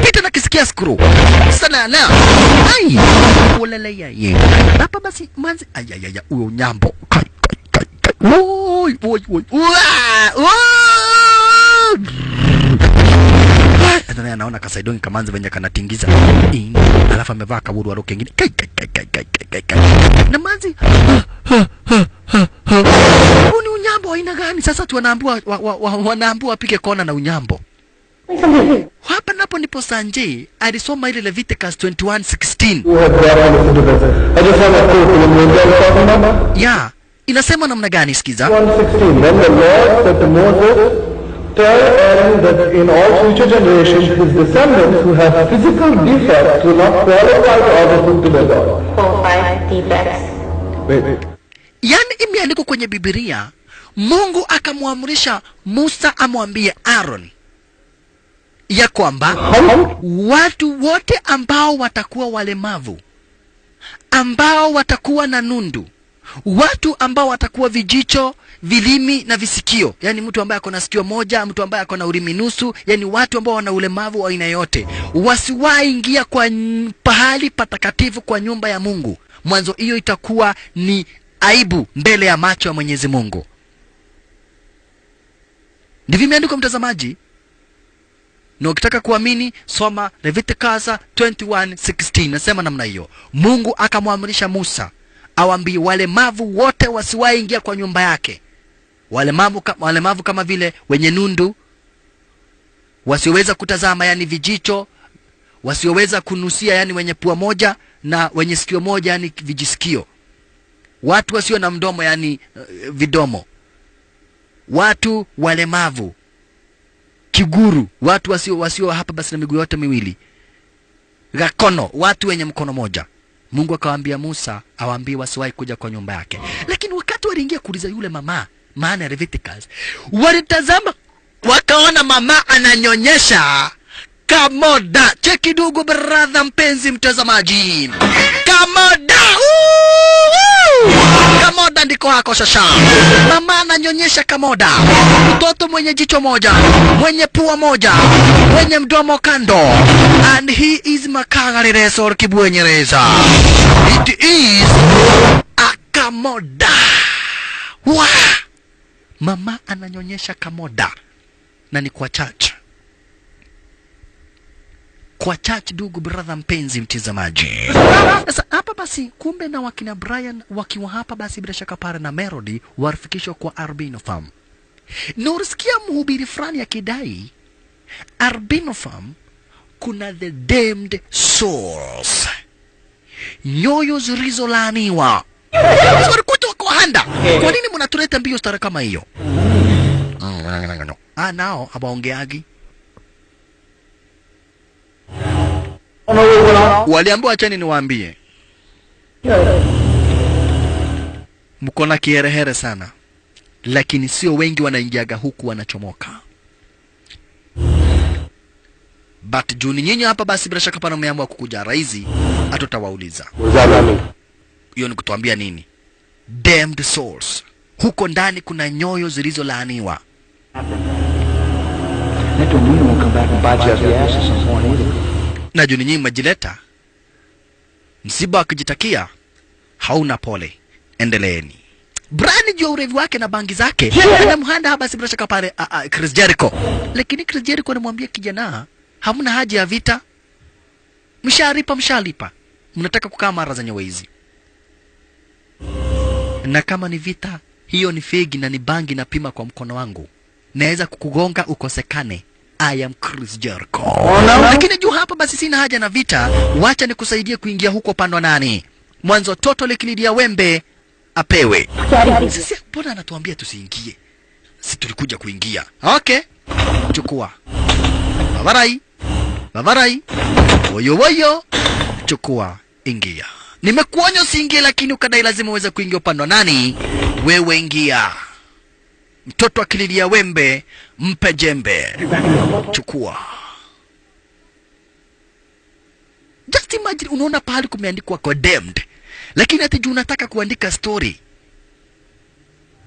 pita na kisikia skru. Sana na. Ai ulele ye. hapa basi manzi ayayaya, uyo nyambo. Kai kai kai kai, oi oi oi. Tanzania anaona kasaidongi kamanzi venye kanatingiza. In, alafu amevaa kaburu wa kengine kai kai kai kai kai kai kai na manzi. Huu ni unyambo aina gani? Sasa tu wanaambiwa wa, wa, wa, wanaambiwa wapige kona na unyambo hapa napo ndipo Sanje alisoma ile Leviticus 21:16 Who had brought all this into this? I just have a clue for the moon I'm talking about. ya inasema namna gani sikiza 116. Then the Lord said to Moses, Tell Aaron that in all future generations his descendants who have physical defects will not qualify to offer to God. Qualified defects. Wait, Yani yaani imeandikwa kwenye Biblia Mungu akamwamrisha Musa amwambie Aaron ya kwamba watu wote ambao watakuwa walemavu ambao watakuwa na nundu watu ambao watakuwa vijicho vilimi na visikio yani mtu ambaye ako na sikio moja mtu ambaye ako na ulimi nusu yani watu ambao wana ulemavu wa aina yote wasiwaingia kwa pahali patakatifu kwa nyumba ya mungu. Mwanzo hiyo itakuwa ni aibu mbele ya macho ya mwenyezi mungu. Ndivyo imeandikwa mtazamaji na ukitaka kuamini soma Leviticus 21:16 nasema namna hiyo. Mungu akamwamrisha musa awambie walemavu wote wasiwaingia kwa nyumba yake. Wale walemavu kama vile wenye nundu wasioweza kutazama yani vijicho wasioweza kunusia yani wenye pua moja na wenye sikio moja yani vijisikio. Watu wasio na mdomo yani uh, vidomo. Watu walemavu kiguru watu wasio wasio hapa basi na miguu yote miwili. Gakono watu wenye mkono moja. Mungu akawaambia musa awaambie wasiwahi kuja kwa nyumba yake. Lakini wakati waliingia kuuliza yule mama maana Leviticus walitazama wakaona mama ananyonyesha. Kamoda cheki dugu bradha mpenzi mtazamaji. Kamoda! Kamoda ndiko hako shasha. Mama ananyonyesha kamoda. Mtoto mwenye jicho moja mwenye pua moja mwenye mdomo kando. And he is makagariresor kibwenyereza it is a kamoda. Mama ananyonyesha kamoda. Na ni kwa church kwa church dugu brother mpenzi mtizamaji. Sasa hapa basi kumbe na wakina brian wakiwa hapa basi bila shaka pare na melody warifikishwa kwa arbino farm. Na mhubiri fulani akidai arbino farm kuna the damned souls. Nyoyo zilizolaaniwa. Sasa walikuja wakawahanda kwa nini mnatuleta mbio stara kama hiyo? Ah nao abaongeagi waliambiwa acheni niwaambie. Mko na kiherehere sana. Lakini sio wengi wanaingiaga huku wanachomoka. But juni nyinyi hapa basi bila shaka pana mmeamua kukuja. Raizi hatutawauliza. Hiyo ni kutuambia nini? Damned souls. Huko ndani kuna nyoyo zilizolaaniwa Na juni nyinyi majileta. Msiba akijitakia hauna pole. Endeleeni. Brani juu ya urevi wake na bangi zake. Anamhanda basi bila shaka pale a- a, Chris Jericho. Lakini Chris Jericho anamwambia kijana hamna haja ya vita. Mshalipa mshalipa. Mnataka kukaa mara zenye wezi na kama ni vita hiyo ni fegi na ni bangi napima kwa mkono wangu. Naweza kukugonga ukosekane I am Chris Jericho. Lakini juu hapa basi sina haja na vita. Wacha nikusaidie kuingia huko pande nani? Mwanzo toto likilidia wembe apewe. Sisi mbona anatuambia tusiingie? Si tulikuja kuingia. Okay. Chukua. Bavarai. Bavarai. Woyo woyo chukua. Ingia. Nimekuonya usiingie lakini ukadai lazima uweze kuingia upande wa nani? Wewe ingia mtoto akililia wembe mpe jembe. Chukua. Just imagine unaona pahali kumeandikwa condemned lakini hati juu unataka kuandika story.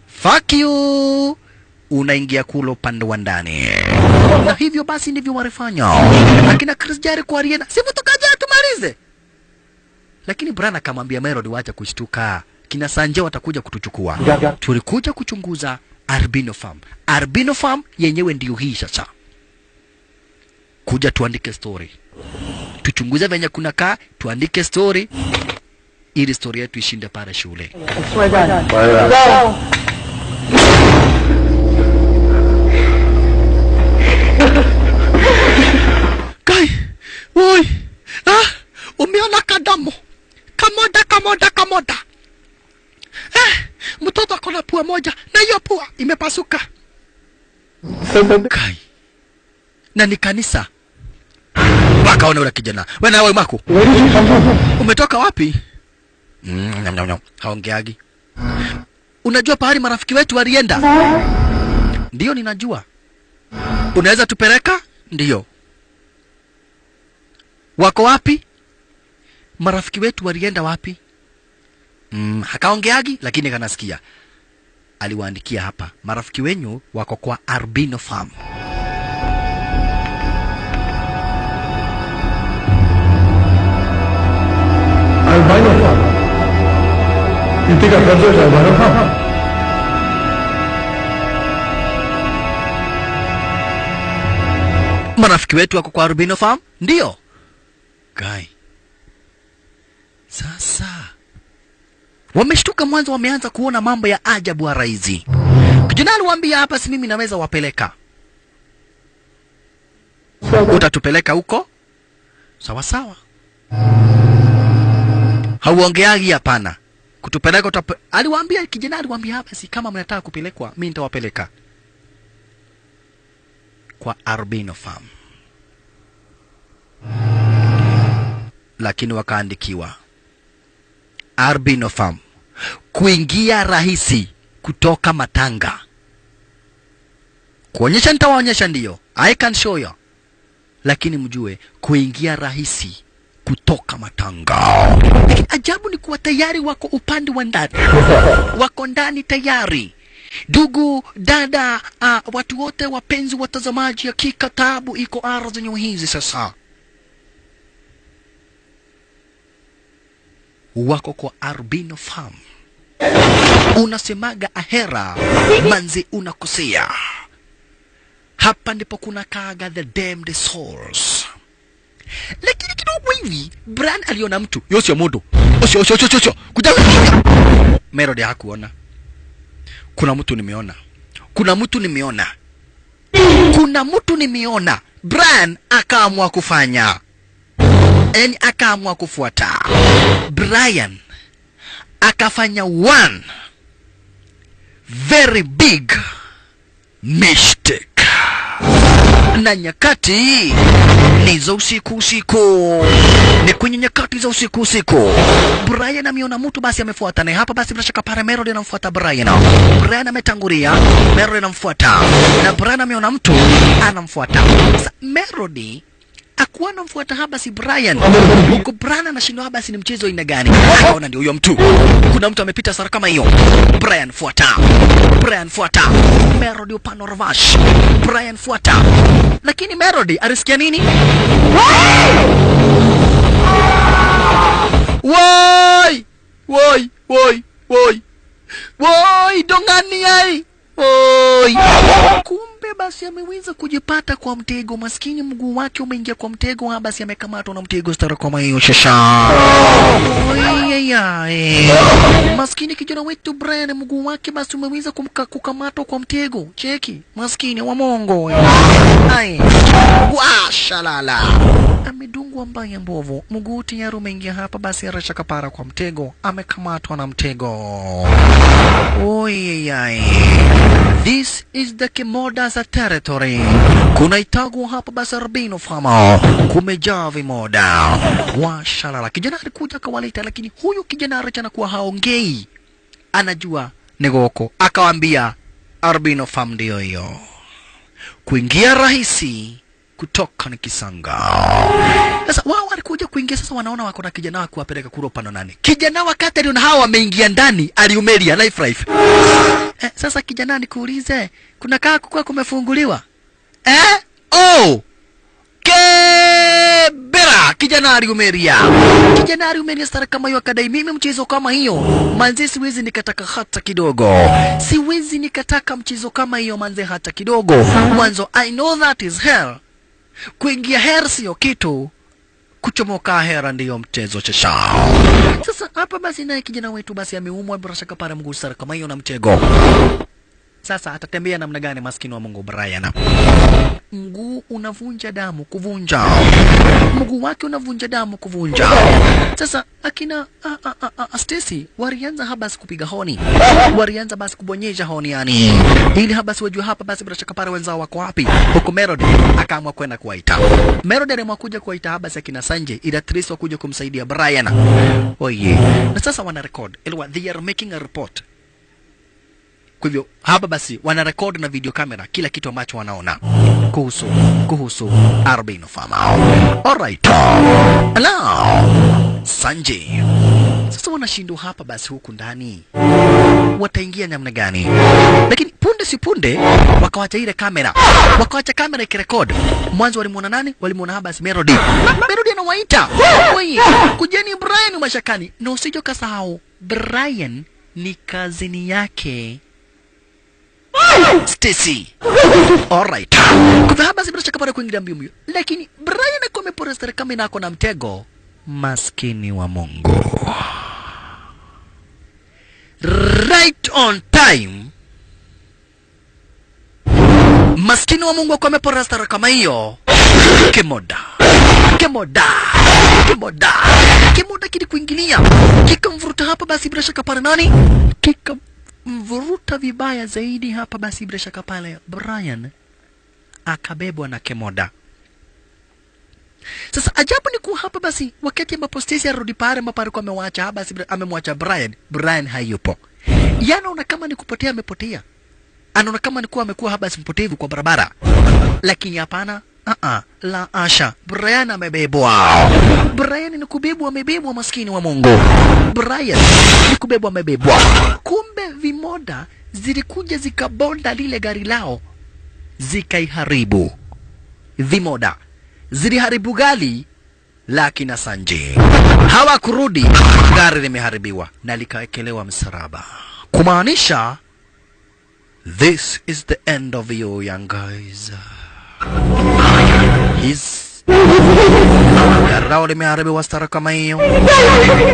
Fuck you. Unaingia kulo upande wa ndani. Na hivyo basi ndivyo walifanya akina Chris Jericho Ariana, sivyo, tukaja tumalize? Lakini Brian akamwambia Melody wacha kushtuka. Kina Sanje watakuja kutuchukua. Tulikuja kuchunguza Albino Farm. Albino Farm yenyewe ndiyo hii sasa. Kuja tuandike story. Tuchunguze venye kuna kaa, tuandike story. Ili story yetu ishinde pale shule. Kai woi ah, umeona kadamo? Kamoda kamoda kamoda akona pua moja na hiyo pua imepasuka. Kai. Na ni kanisa. Wakaona ule kijana. We nawe mako umetoka wapi? Mm, haongeagi. Unajua pahali marafiki wetu walienda? Ndiyo ninajua. Unaweza tupeleka? Ndiyo wako wapi? Marafiki wetu walienda wapi? Mm, hakaongeagi lakini kanasikia aliwaandikia hapa marafiki wenyu wako kwa Arbino Farm Albino farm. Itika think albino farm? marafiki wetu wako kwa Arbino Farm ndio Guy. Sasa wameshtuka mwanzo, wameanza kuona mambo ya ajabu wa haraizi. Kijana aliwaambia hapa, si mimi naweza wapeleka, utatupeleka huko? Sawa sawa. Hauongeagi hapana, kutupeleka utape... aliwaambia kijana, aliwaambia hapa, si kama mnataka kupelekwa, mimi nitawapeleka. Kwa Arbino Farm, lakini wakaandikiwa. Arbino Farm kuingia rahisi kutoka Matanga. Kuonyesha nitawaonyesha, ndiyo I can show you, lakini mjue kuingia rahisi kutoka Matanga. Ajabu ni kuwa tayari wako upande wa ndani, <laughs> wako ndani tayari. Ndugu dada, uh, watu wote wapenzi watazamaji, hakika taabu iko ardhi hizi sasa wako kwa Arbino Farm. Unasemaga ahera manzi, unakosea. Hapa ndipo kuna kaga the damned souls. Lakini kidogo hivi Bran aliona mtu yosio ya osio osho osho osho kuja Melody hakuona. Kuna mtu nimeona, kuna mtu nimeona, kuna mtu nimeona. Bran akaamua kufanya yani akaamua kufuata. Brian akafanya one very big mistake, na nyakati ni za usiku usiku, ni kwenye nyakati za usiku usiku. Brian ameona mtu basi amefuata naye hapa, basi bila shaka pale Melody anamfuata Brian. Brian ametangulia, Melody anamfuata, na Brian ameona mtu anamfuata. Sasa akuwa haba Habasi Brian huko Brian anashindwa Habasi ni mchezo aina gani? Akaona ndio huyo mtu, kuna mtu amepita sara kama hiyo. Brian fuata, Brian fuata, Melody upano Ravash, Brian fuata, lakini Melody alisikia nini? Woi, woi, woi, woi, woi, dongani ai, woi. Basi ameweza kujipata kwa mtego, maskini mguu wake umeingia kwa mtego, ha basi amekamatwa na mtego stara kama hiyo shasha. Maskini kijana wetu Brian, mguu wake basi umeweza kukamatwa kwa mtego. Cheki, maskini wa Mongo. Ai. Washalala. Amedungwa mbaya mbovu, mguu tayari umeingia hapa, basi arasha kapara kwa mtego, amekamatwa na mtego. Oyeyai. This is the Kimodas territory. Kuna itagu hapa basi Arbino Farm. Kumejaa vimoda. Washalala. Kijana alikuja akawaleta, lakini huyu kijana arachana kuwa haongei. Anajua negoko. Akawambia Arbino Farm ndio hiyo. Kuingia rahisi kutoka ni kisanga. Sasa wao walikuja kuingia, sasa wanaona wako na kijana wa kuwapeleka kuro pano nani, Kijana wakati aliona hawa wameingia ndani, aliumelia life life. Eh, sasa kijana nikuulize, kuna kaa kukuwa kumefunguliwa eh? Oh, kebera kijana aliumelia, kijana aliumelia sara kama hiyo, akadai mimi mchezo kama hiyo manze, siwezi nikataka hata kidogo, siwezi nikataka mchezo kama hiyo manze, hata kidogo. Mwanzo I know that is hell, kuingia hera siyo kitu kuchomoka hera ndiyo mchezo chesha. Sasa hapa basi naye kijana wetu basi ameumwa bila shaka pale mguu sara kama hiyo na mtego. Sasa atatembea namna gani maskini wa Mungu Brian? Mguu unavunja damu kuvunja, mguu wake unavunja damu kuvunja. Sasa akina Stacy walianza hapa kupiga honi, walianza basi kubonyesha honi yani, ili habas wajue hapa basi bila shaka pale wenzao wako wapi. Huko Melody akaamua kwenda kuwaita. Melody aliamua kuja kuwaita habas akina Sanje ila Tris wakuja kumsaidia Brian. Oye, na sasa wana record, they are making a report kwa hivyo hapa basi wana record na video camera kila kitu ambacho wanaona kuhusu kuhusu Arbino Farm. Alright. Hello. Sanjay. Sasa wana wanashindwa hapa basi huku ndani wataingia namna gani lakini punde si punde wakawacha ile kamera wakawacha kamera ikirekod mwanzo walimuona nani Walimuona hapa basi melody melody anawaita Wewe kujeni brian mashakani na usije ukasahau brian ni kazini yake Stacy. <laughs> Alright. Basi bila shaka pale kuingilia mbio mbio. Lakini Brian alikuwa amepora serikali na ako na mtego. Maskini wa Mungu. Right on time. Maskini wa Mungu alikuwa amepora stara kama hiyo. Kimoda. Kimoda. Kimoda. Kimoda kilikuingilia. Kikamvuruta hapa basi bila shaka pale nani? Kika mvuruta vibaya zaidi hapa basi bila shaka pale Brian akabebwa na Kemoda. Sasa ajabu ni kuwa hapa basi wakati ambapo Stacy arudi pale ambapo alikuwa amemwacha basi amemwacha Brian, Brian hayupo. Yanaona kama ni kupotea amepotea. Anaona kama ni kuwa amekuwa hapa basi mpotevu kwa barabara. Lakini hapana, Uh-uh, la asha, Brian amebebwa. Brian ni kubebwa, amebebwa, maskini wa Mungu. Brian ni kubebwa, amebebwa. Kumbe vimoda zilikuja zikabonda lile gari lao, zikaiharibu. Vimoda ziliharibu gari la kina Sanji. Hawakurudi, gari limeharibiwa na likawekelewa msalaba, kumaanisha this is the end of you young guys. His darao limeharibiwa stara kama hiyo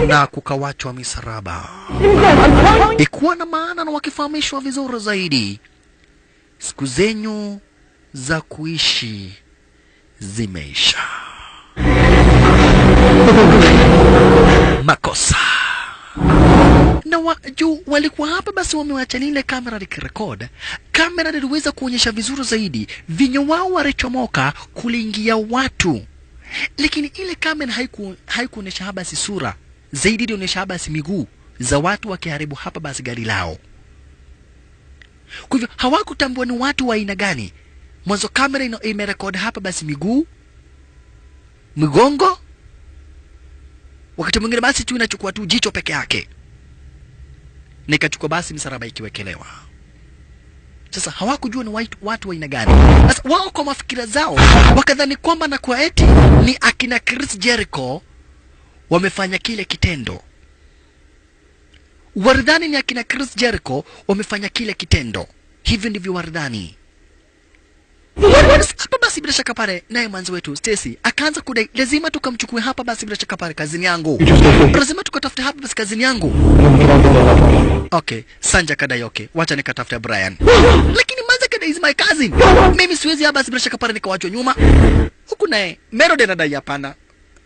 na kukawachwa misaraba, ikuwa na maana na wakifahamishwa vizuri zaidi, siku zenyu za kuishi zimeisha. Makosa na wa, juu walikuwa hapa basi wamewacha nile kamera likirekod. Kamera liliweza kuonyesha vizuri zaidi vinyo wao walichomoka kuliingia watu, lakini ile kamera haiku haikuonyesha hapa basi sura zaidi, ilionyesha hapa basi miguu za watu wakiharibu hapa basi gari lao. Kwa hivyo hawakutambua ni watu wa aina gani. Mwanzo kamera imerekodi imerekod hapa basi miguu, mgongo, wakati mwingine basi tu inachukua tu jicho peke yake na ikachukua basi msalaba ikiwekelewa. Sasa hawakujua ni watu, wa aina gani. Sasa wao kwa mafikira zao wakadhani kwamba na kwa eti ni akina Chris Jericho wamefanya kile kitendo. waridhani ni akina Chris Jericho wamefanya kile kitendo. Hivyo ndivyo walidhani. Hapa basi bila shaka pale naye mwanzi wetu Stacy akaanza kudai lazima tukamchukue hapa basi bila shaka pale kazini yangu. Lazima tukatafute hapa basi kazini yangu. Okay, Sanja kadai okay. Wacha nikatafute Brian. Lakini mwanzi kadai is my cousin. Mimi siwezi hapa basi bila shaka pale nikawachwa nyuma. Huku naye Melody anadai hapana.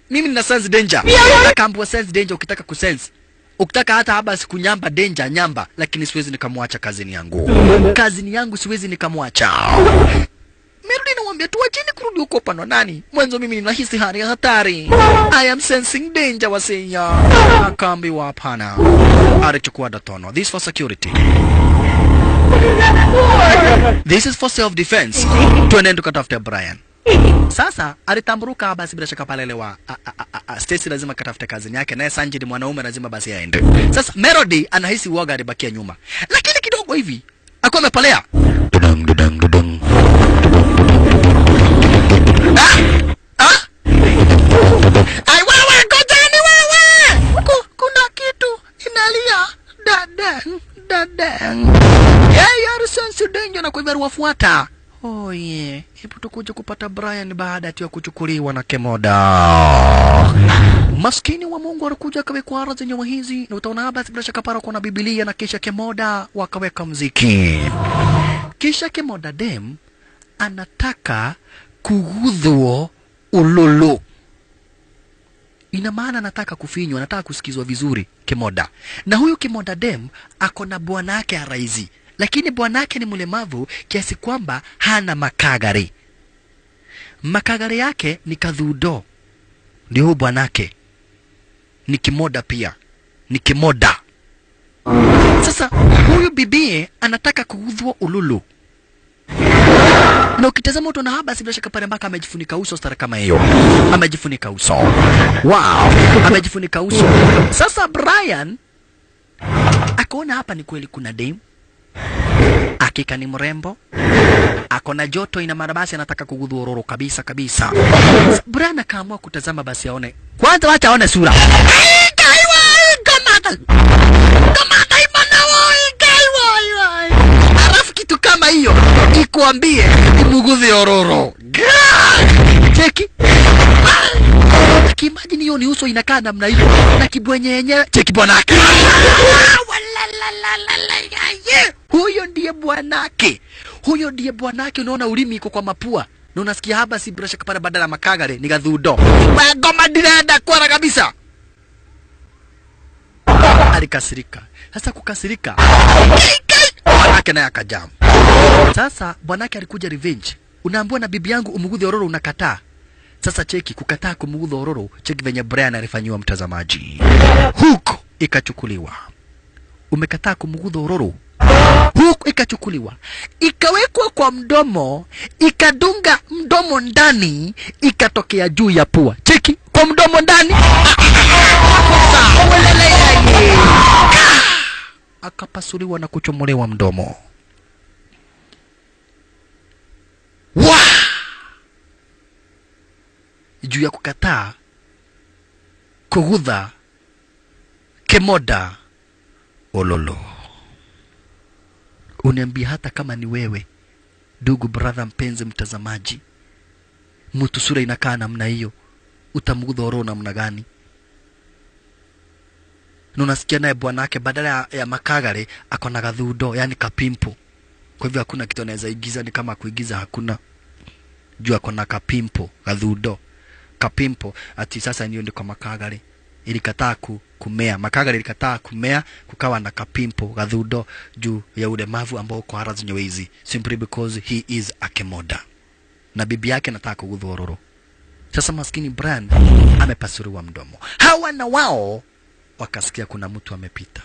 Mimi nina sense danger. Nakaambiwa sense danger ukitaka kusense. Ukitaka hata haba sikunyamba danger nyamba, lakini siwezi nikamwacha kazini yangu. Kazini yangu siwezi nikamwacha. Merudi namwambia tuwacheni kurudi huko pano nani? Mwanzo mimi ninahisi hali ya hatari. I am sensing danger wasia. Akaambiwa hapana. Alichukua datono. This for security. This is for self defense. Tuende tukatafute Brian. Sasa alitamburuka basi bila shaka pale lewa a- a- a- a- Stacy lazima katafute kazini yake, naye Sanji ni mwanaume lazima basi aende. Sasa Melody anahisi uoga alibakia nyuma, lakini kidogo hivi akuwa amepalea dudang dudang dudang dadang yeye Harrison Sidenjo na kwa hivyo oye Oh yeah. Hebu tukuje kupata Brian baada ya kuchukuliwa na Kemoda. Maskini wa Mungu alikuja akawekwa ardhi nyuma hizi na utaona basi bila shaka para kuna Biblia na kisha Kemoda wakaweka mziki. Kisha Kemoda dem anataka kugudhwo ululu. Ina maana anataka kufinywa, anataka kusikizwa vizuri Kimoda. Na huyu Kimoda dem ako na bwana yake araizi, lakini bwana yake ni mlemavu kiasi kwamba hana makagari. Makagari yake ni kadhudo, ndio huyu bwanake ni kimoda pia, ni kimoda. Sasa huyu bibie anataka kuudhwa ululu na ukitazama utaona haba, basi bila shaka pale mpaka amejifunika uso stara kama hiyo. Amejifunika uso. Wow. Amejifunika uso. Sasa Brian akaona hapa ni kweli kuna dem, hakika ni mrembo. Ako na joto ina maana basi anataka kugudhu ororo kabisa kabisa. Sa- Brian akaamua kutazama basi aone. Kwanza wacha aone sura ikuambie nimuguze ororo cheki kimaji hiyo ni uso inakaa namna hiyo na kibwenye yenyewe cheki bwanake. Huyo ndiye bwanake, huyo ndiye bwanake. Unaona ulimi iko kwa mapua na unasikia haba si brasha shaka badala makagare ni gadhudo. magoma direnda kwara kabisa. Alikasirika. Sasa kukasirika, bwanake naye akajam. Sasa bwanake alikuja revenge. Unaambiwa na bibi yangu umugudhi ororo unakataa. Sasa cheki kukataa kumgudha ororo, cheki venye Brian alifanyiwa mtazamaji. Huko ikachukuliwa. Umekataa kumugudha ororo. Huku ikachukuliwa. Ikawekwa kwa mdomo, ikadunga mdomo ndani, ikatokea juu ya pua. Cheki kwa mdomo ndani. Akapasuliwa na kuchomolewa mdomo. Wah! juu ya kukataa kugudha kemoda ololo. Uniambia hata kama ni wewe, ndugu brother, mpenzi mtazamaji, mtu sura inakaa namna hiyo, utamgudha oro namna gani? Na unasikia naye bwanake badala ya, ya makagare akona gathundo yani kapimpo. Kwa hivyo hakuna kitu anaweza igiza, ni kama kuigiza hakuna. Juu ako na kapimpo gadhudo kapimpo ati sasa niyo ndiko makagari. Ilikataa ku, kumea. Makagari ilikataa kumea kukawa na kapimpo gadhudo juu ya ulemavu ambao uko hara zenyewe hizi. Simply because he is a kemoda. Na bibi yake nataka kugudhu ororo. Sasa maskini Brian amepasuriwa mdomo. Hawa na wao wakasikia kuna mtu amepita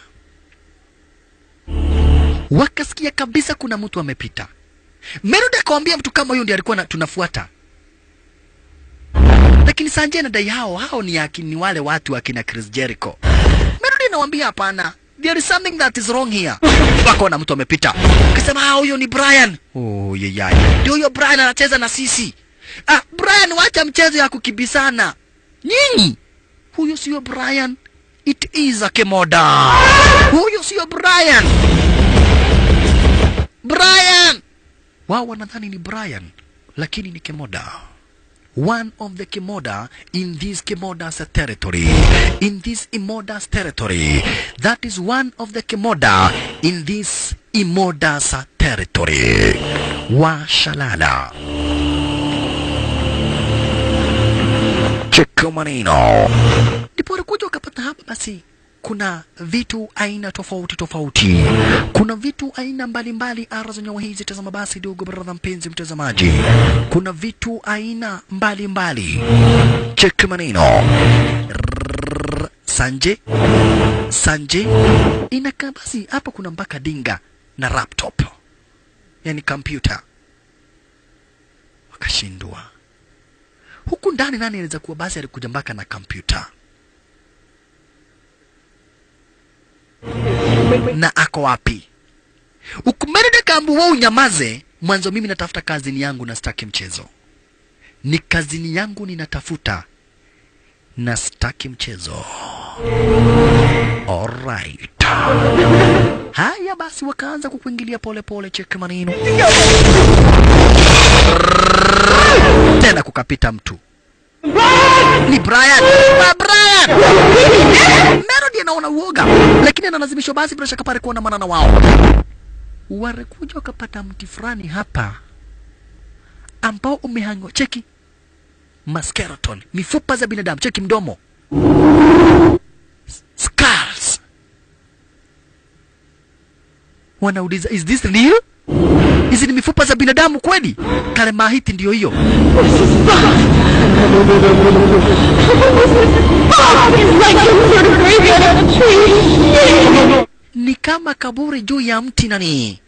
wakasikia kabisa kuna mtu amepita Merudi akawambia mtu kama huyo ndiye alikuwa na, tunafuata lakini Sanjay anadai hao hao ni ni wale watu akina Chris Jericho. Merudi anawambia hapana, there is something that is wrong here. Wakaona mtu amepita, akasema ah, huyo ni Brian. Oh yeyai, ndio huyo Brian anacheza na sisi. Ah, Brian, wacha mchezo ya kukibisana nyinyi. Huyo sio Brian, it is a kemoda. Huyo sio Brian. Brian, wao wanadhani ni Brian, lakini ni kemoda one of the Kemoda in this Kemoda's territory. In this Imoda's territory. That is one of the Kemoda in this Imoda's territory. Washalala. Cheka maneno. Ndipo walikuja wakapata hapa basi kuna vitu aina tofauti tofauti, kuna vitu aina mbalimbali ara nyawa hizi. Tazama basi, dogo, brother, mpenzi mtazamaji, kuna vitu aina mbalimbali. Cheki maneno. Sanje. Sanje, inakaa basi hapa kuna mpaka dinga na laptop, yani kompyuta. Wakashindwa. Huku ndani, nani anaweza kuwa basi alikuja mpaka na kompyuta na ako wapi? Ukumerede kambu wewe unyamaze mwanzo. Mimi natafuta kazini yangu na sitaki mchezo, ni kazini yangu ninatafuta na sitaki mchezo. Alright. Haya basi, wakaanza kukuingilia polepole, pole, cheki maneno tena, kukapita mtu ni Brian. ma Brian. Melody anaona uoga, lakini analazimishwa basi bila shaka pale kuona manana wao. Warekuja wakapata mti fulani hapa ambao umehangwa, cheki maskeleton, mifupa za binadamu, cheki mdomo, skulls. Wanauliza, is this real? Hizi ni mifupa za binadamu kweli? Kale mahiti ndio hiyo. ni kama kaburi juu ya mti nani.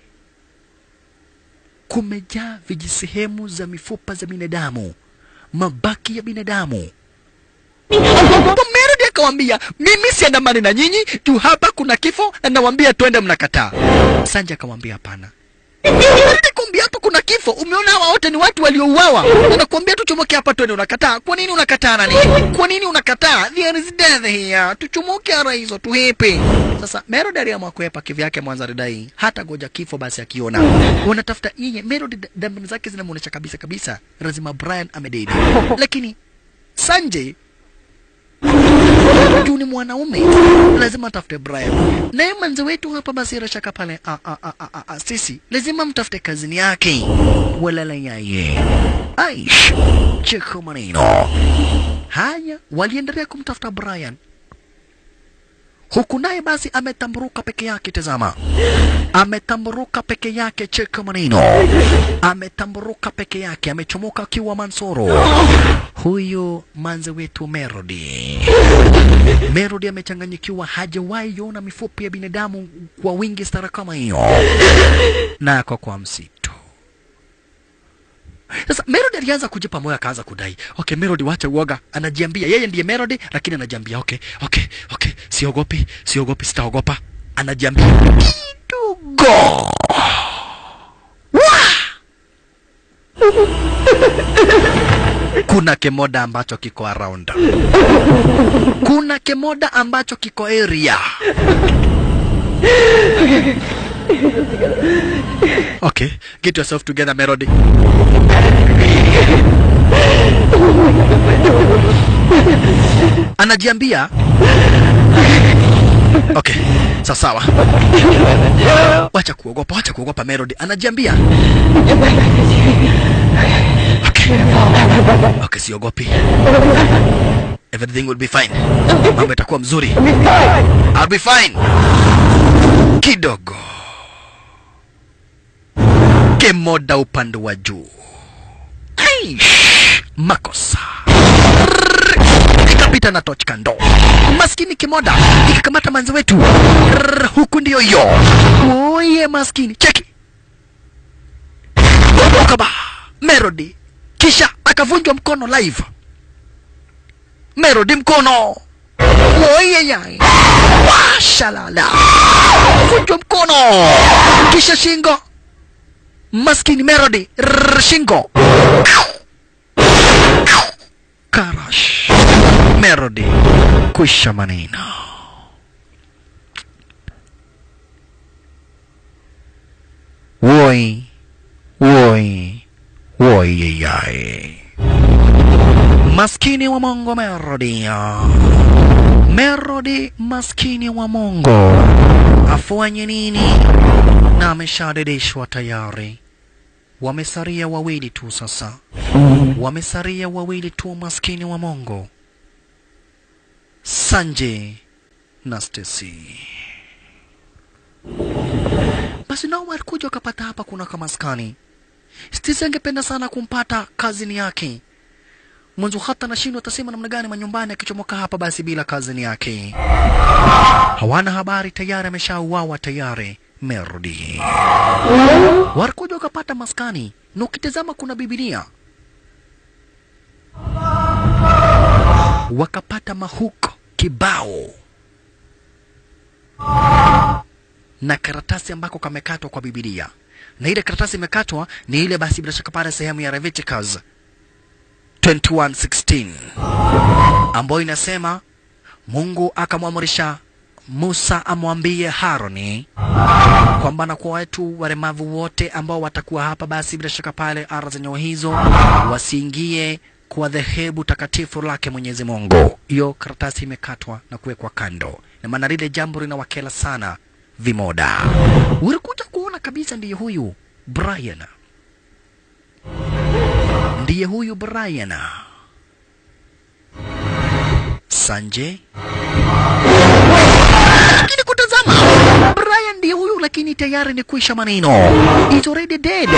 kumejaa vijisehemu za mifupa za binadamu, mabaki ya binadamu. Merudi akawambia mimi siandamani na nyinyi juu hapa kuna kifo na nawambia twende, mnakataa. Sanja akamwambia hapana, Nikuambia hapa kuna kifo. Umeona hawa wote ni watu waliouawa. Nakwambia tuchomoke hapa twende, unakataa. Kwa nini unakataa nani? Kwa nini unakataa? There is death here. Tuchomoke ara hizo tuhepe. Sasa Merod aliamua kuepa kivyake mwanza redai Hata goja kifo basi akiona. Wanatafuta yeye Merod damu zake zinamuonesha kabisa kabisa. Lazima Brian amededi. Lakini Sanjay juu ni mwanaume lazima atafute Brian. Naye mwenzi wetu hapa basi bila shaka pale a, a, a, a, a, a, sisi lazima mtafute kazini yake walala yaye Aish cheko maneno haya. Waliendelea kumtafuta Brian huku naye basi ametamburuka peke yake. Tazama, ametamburuka peke yake. Cheka maneno, ametamburuka peke yake, amechomoka akiwa Mansoro. Huyu manze wetu Melody, Melody amechanganyikiwa, hajawahi yona mifupi ya binadamu kwa wingi stara kama hiyo, nako kwa msitu sasa Melody alianza kujipa moyo akaanza kudai, okay Melody, wacha uoga. Anajiambia yeye ndiye Melody, lakini anajiambia okay, okay, okay, siogopi, siogopi, sitaogopa. Anajiambia kidogo. <laughs> Kuna kemoda ambacho kiko around, kuna kemoda ambacho kiko area. <laughs> Okay, get yourself together Melody. Anajiambia. Okay, sawa. Wacha kuogopa, wacha kuogopa Melody. Anajiambia. Okay, okay, siogopi, everything will be fine, mambo itakuwa mzuri, I'll be fine. Kidogo kemoda upande wa juu. Makosa. Ikapita na torch kando. Maskini kimoda ikakamata manzi wetu. Huku ndio hiyo. Oye maskini, cheki. Ukaba. Melody, kisha akavunjwa mkono live. Melody mkono. Oye yai. Washalala, vunjwa mkono. Kisha shingo maskini Melody shingo. Karash Melody kwisha maneno. Woi woi woi yai. Maskini wa Mungu Melody Melody maskini wa Mungu afanye nini? Na ameshadedeshwa tayari wamesaria wawili tu sasa, wamesaria wawili tu, maskini wa mongo sanje na stesi Basi nao walikuja wakapata hapa kuna kamaskani. stesi angependa sana kumpata kazini yake mwanzo, hata nashindwa atasema namna gani manyumbani akichomoka hapa basi bila kazini yake. Hawana habari, tayari ameshauawa tayari. Melody Warkoja wakapata maskani, na ukitazama kuna Bibilia, wakapata mahuko kibao. Na karatasi ambako kamekatwa kwa Bibilia, na ile karatasi imekatwa ni ile basi, bila shaka pale sehemu ya Leviticus 21:16 ambayo inasema Mungu akamwamrisha Musa amwambie Haroni kwamba na kwa watu waremavu wote ambao watakuwa hapa, basi bila shaka pale ara za nyoo hizo wasiingie kwa dhehebu takatifu lake Mwenyezi Mungu. Hiyo karatasi imekatwa na kuwekwa kando, na maana lile jambo linawakela sana vimoda. Ulikuja kuona kabisa, ndiye huyu Brian, ndiye huyu Brian Sanjay lakini kutazama Brian ndiye huyu, lakini tayari ni kuisha maneno, is already dead.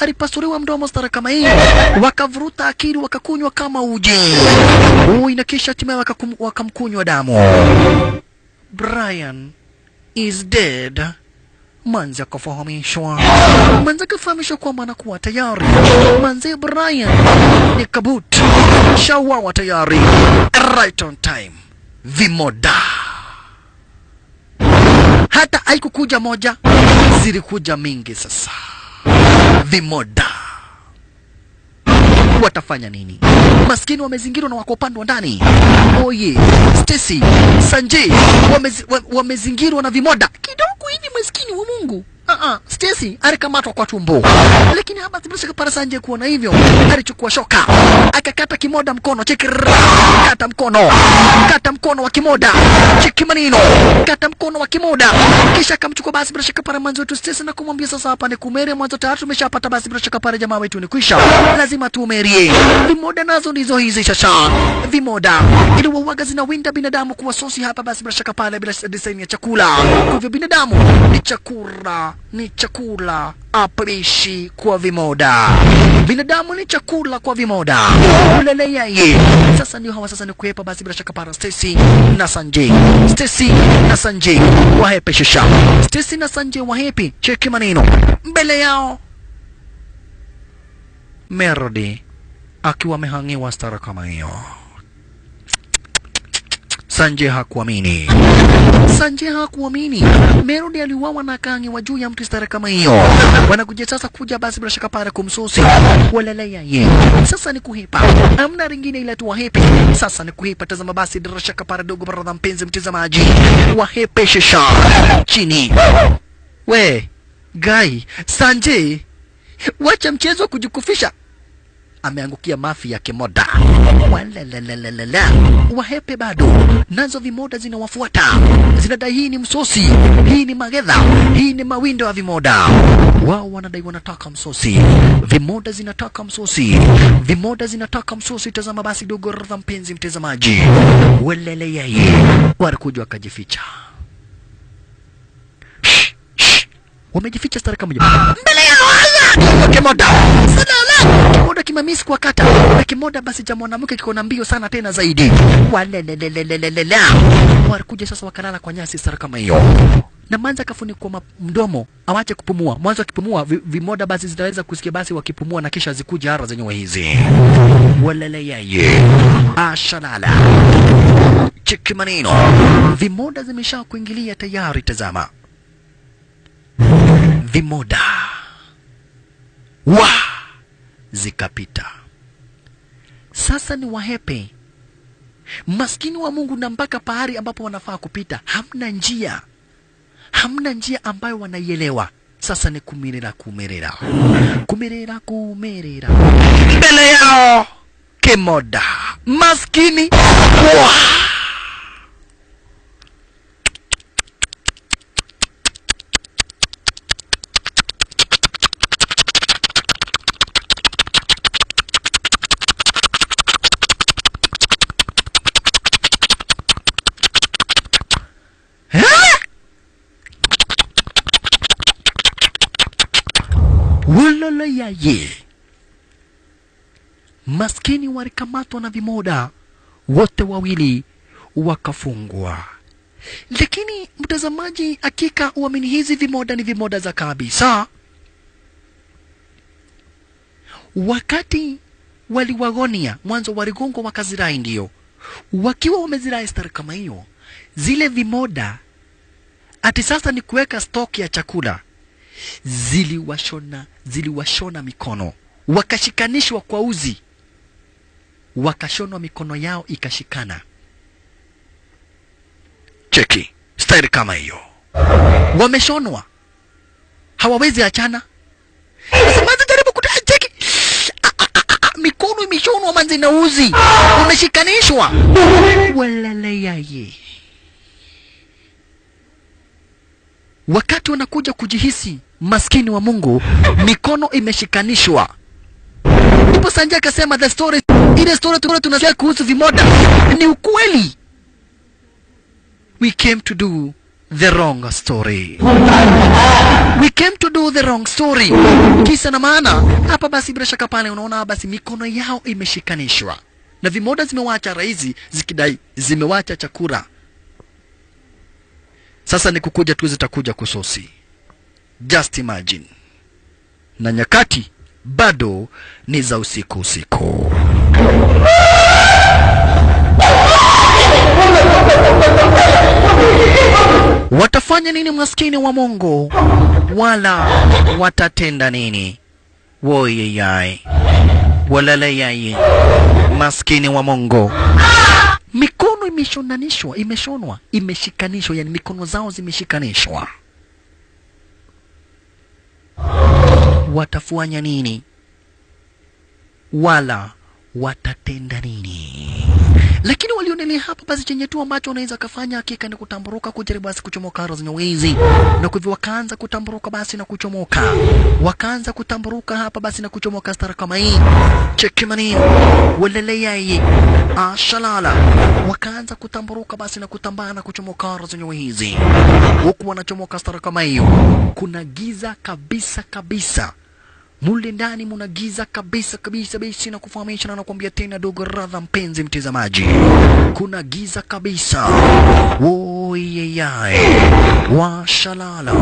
Alipasuriwa mdomo stara kama hii, wakavuruta akili, wakakunywa kama uji huyu, na kisha hatimaye wakamkunywa damu. Brian is dead Manzi akafahamishwa, Manzi akafahamishwa kwamba anakuwa tayari. Manzi Brian ni kabut shawawa tayari, right on time. Vimoda hata haikukuja moja, zilikuja mingi. Sasa vimoda watafanya nini? Maskini wamezingirwa na wako upande wa ndani. Oye, Stacy, Sanjay wamezingirwa na vimoda kidogo hivi, maskini wa Mungu. Uh-uh. Stacy alikamatwa kwa tumbo, lakini hapa bila shaka para Sanjay kuona hivyo. Alichukua shoka. Akakata kimoda mkono, cheki kata mkono, kata mkono wa kimoda, cheki manino, kata mkono wa kimoda, kisha akamchukua basi bila shaka para mwanzo wetu Stacy na kumwambia sasa, hapa ni kumere mwanzo tayari tumeshapata basi bila shaka para jamaa wetu ni kwisha, lazima tumerie. Vimoda nazo ndizo hizi shasha. Vimoda. Ili wauaga zinawinda binadamu kuwa sosi hapa basi bila shaka pale bila design ya chakula. Kwa hivyo binadamu ni chakula ni chakula apreshi kwa vimoda. Binadamu ni chakula kwa vimoda. Ulele yeye. Sasa ndio hawa sasa ni kuepa basi bila shaka para Stacy na Sanjay Stacy na Sanjay wahepe shasha Stacy na Sanjay wahepe cheki maneno. Mbele yao Melody akiwa amehangiwa stara kama hiyo. Sanjay hakuamini. Sanje hakuamini. Merudi aliuawa na akaangiwa juu ya mtu stara kama hiyo. Wanakuja sasa kuja basi bila shaka pale kumsusi. Walalea ye. Sasa ni kuhipa. Amna ringine ila tu wahepe. Sasa ni kuhipa. Tazama basi bila shaka pale dogo baradha mpenzi mtazamaji. Wahepe shesha. Chini. We, gai sanje wacha mchezo wa kujikufisha ameangukia mafi ya kimoda. Wahepe bado. Nazo vimoda zinawafuata, zinadai hii ni msosi, hii ni magedha, hii ni mawindo ya vimoda. Wao wanadai wanataka msosi, vimoda zinataka msosi, vimoda zinataka msosi. Tazama basi dogo radha, mpenzi mtazamaji, welele yeye. Walikuja wakajificha. Wamejificha stara kama mbele ya kimoda. Kimoda kimamisi kwa kata. Na kimoda basi cha mwanamke kiko na mbio sana tena zaidi. Walelelelelelela walikuja sasa wakalala kwa nyasi sara kama hiyo. Na manza akafunikwa mdomo awache kupumua. Mwanzo akipumua vi, vimoda basi zitaweza kusikia basi wakipumua na kisha zikuja hara zenyewe hizi. Walele ashalala. Chiki maneno. Vimoda zimesha kuingilia tayari tazama. Vimoda wa zikapita. Sasa ni wahepe. Maskini wa mungu na mpaka pahari ambapo wanafaa kupita hamna njia. Hamna njia ambayo wanaielewa. Sasa ni kumirira kumirira kumirira kumirira mbele yao kimoda. Maskini wa Wololo yaye, maskini walikamatwa na vimoda wote wawili wakafungwa. Lakini mtazamaji, hakika uamini hizi vimoda ni vimoda za kabisa. Wakati waliwagonia mwanzo, waligongwa wakazirai, ndio wakiwa wamezirai stari kama hiyo, zile vimoda ati sasa ni kuweka stock ya chakula ziliwashona ziliwashona mikono. Wakashikanishwa kwa uzi. Wakashonwa mikono yao ikashikana. Cheki staili kama hiyo. Wameshonwa. Hawawezi achana. Sasa manzi jaribu kucheki, cheki. Ah, ah, ah, mikono imeshonwa manzi na uzi. Umeshikanishwa. Walalayaye wakati wanakuja kujihisi maskini wa Mungu, mikono imeshikanishwa. Ndipo Sanjay akasema the story, ile story tulikuwa tunasikia kuhusu vimoda ni ukweli. We came to do the wrong story. We came to do the wrong story. Kisa na maana hapa, basi bila shaka pale unaona basi mikono yao imeshikanishwa na vimoda zimewacha raizi zikidai zimewacha chakula sasa ni kukuja tu zitakuja kusosi. Just imagine. Na nyakati bado ni za usiku usiku. Watafanya nini maskini wa Mungu? Wala watatenda nini? Woyeyai. Walaleyai maskini wa Mungu mikono imeshonanishwa imeshonwa imeshikanishwa yani mikono zao zimeshikanishwa. Watafanya nini? Wala watatenda nini lakini walionelea hapa basi chenye tu ambacho wanaweza kafanya hakika ni kutamburuka kujaribu basi kuchomoka karo zenye wizi. Na kwa hivyo wakaanza kutamburuka basi na kuchomoka. Wakaanza kutamburuka hapa basi na kuchomoka stara kama hii. Chekimani waleleyai. Ashalala. Wakaanza kutamburuka basi na kutambaa na kuchomoka karo zenye wizi. Huku wanachomoka stara kama hiyo. Kuna giza kabisa kabisa mule ndani muna giza kabisa kabisa basi na kufahamisha na nakwambia tena dogo radha mpenzi mtazamaji. Kuna giza kabisa. Woyeyae washalala.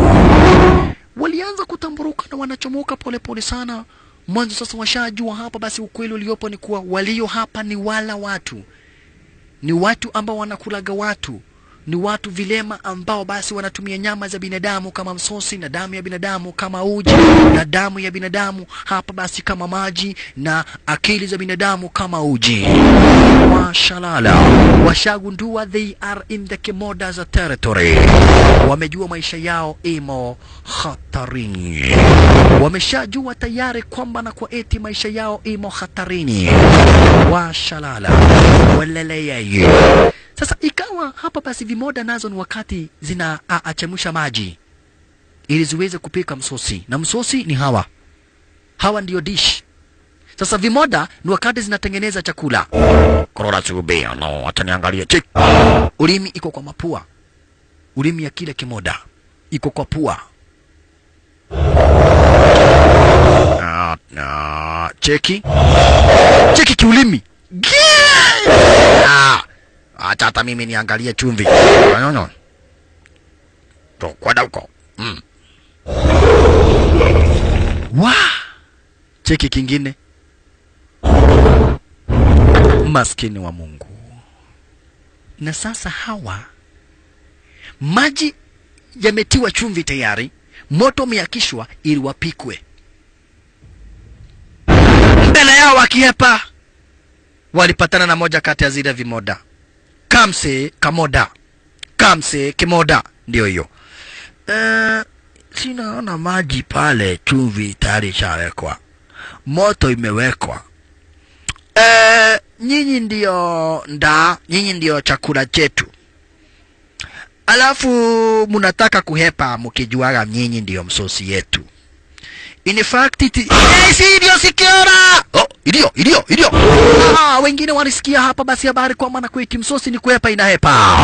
Walianza kutamburuka na wanachomoka polepole sana. Mwanzo sasa washajua hapa basi ukweli uliopo ni kuwa walio hapa ni wala watu. Ni watu ambao wanakulaga watu ni watu vilema ambao basi wanatumia nyama za binadamu kama msosi na damu ya binadamu kama uji na damu ya binadamu. Hapa basi kama maji na akili za binadamu kama uji. Washalala washagundua they are in the Kemoda's territory. Wamejua maisha yao imo hatarini. Wameshajua tayari kwamba na kwa eti maisha yao imo hatarini. Washalala waleleyeye sasa ikawa hapa basi vimoda nazo ni wakati zina a- achemsha maji ili ziweze kupika msosi, na msosi ni hawa hawa ndio dish. Sasa vimoda ni wakati zinatengeneza chakula. Korora chube, no, acha niangalie chik, Ulimi iko kwa mapua, ulimi ya kile kimoda iko kwa pua. na, cheki cheki kiulimi Gye! Ah, acha hata mimi niangalie chumvi. Nyonyo. To kwenda huko. Mm. Wa! Cheki kingine. Maskini wa Mungu. Na sasa hawa maji yametiwa chumvi tayari, moto umeakishwa ili wapikwe. Mbele yao wakiepa walipatana na moja kati ya zile vimoda kamse kamoda. Kamse kimoda ndio hiyo. Uh, sinaona maji pale chumvi tayari ishawekwa. Moto imewekwa. Eh, nyinyi ndio nda nyinyi ndio chakula chetu. Alafu mnataka kuhepa mkijuaga nyinyi ndio msosi yetu in fact it yes, ndio sikiora oh, ilio ilio ilio ah, wengine walisikia hapa basi habari kwamba na kweti msosi ni kuhepa inahepa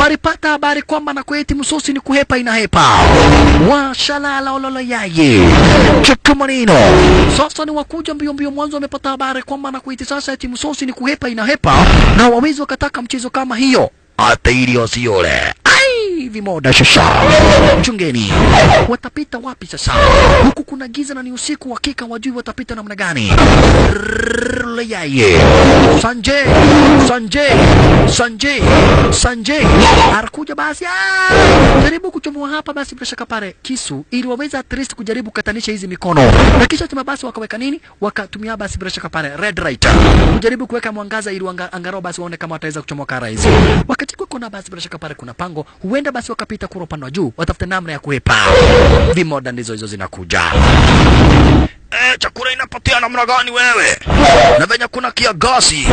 walipata habari kwamba na kweti msosi ni kuhepa inahepa washalala ololo yaye. Cheka maneno sasa ni wakuja mbio mbio mwanzo wamepata habari kwamba na kweti sasa eti msosi ni kuhepa inahepa na wawezi wakataka mchezo kama hiyo. Hata ilio siole moda shasha Mchungeni, watapita wapi sasa? Huku kuna giza na ni usiku hakika wajui watapita namna gani. Sanje sanje sanje sanje arkuja basi jaribu kuchomoa hapa basi bila shaka pale kisu ili waweze at least kujaribu kukatanisha hizi mikono na kisha tuma basi wakaweka nini wakatumia basi bila shaka pale red light kujaribu kuweka mwangaza ili angalau basi waone kama wataweza kuchomoka hizi wakati kuna basi bila shaka pale kuna pango huenda basi wakapita kura upande wa juu watafuta namna ya kuhepa. vimoda ndizo hizo zinakuja Eh, chakula inapatia namna gani wewe? Na venye kuna kiagasi.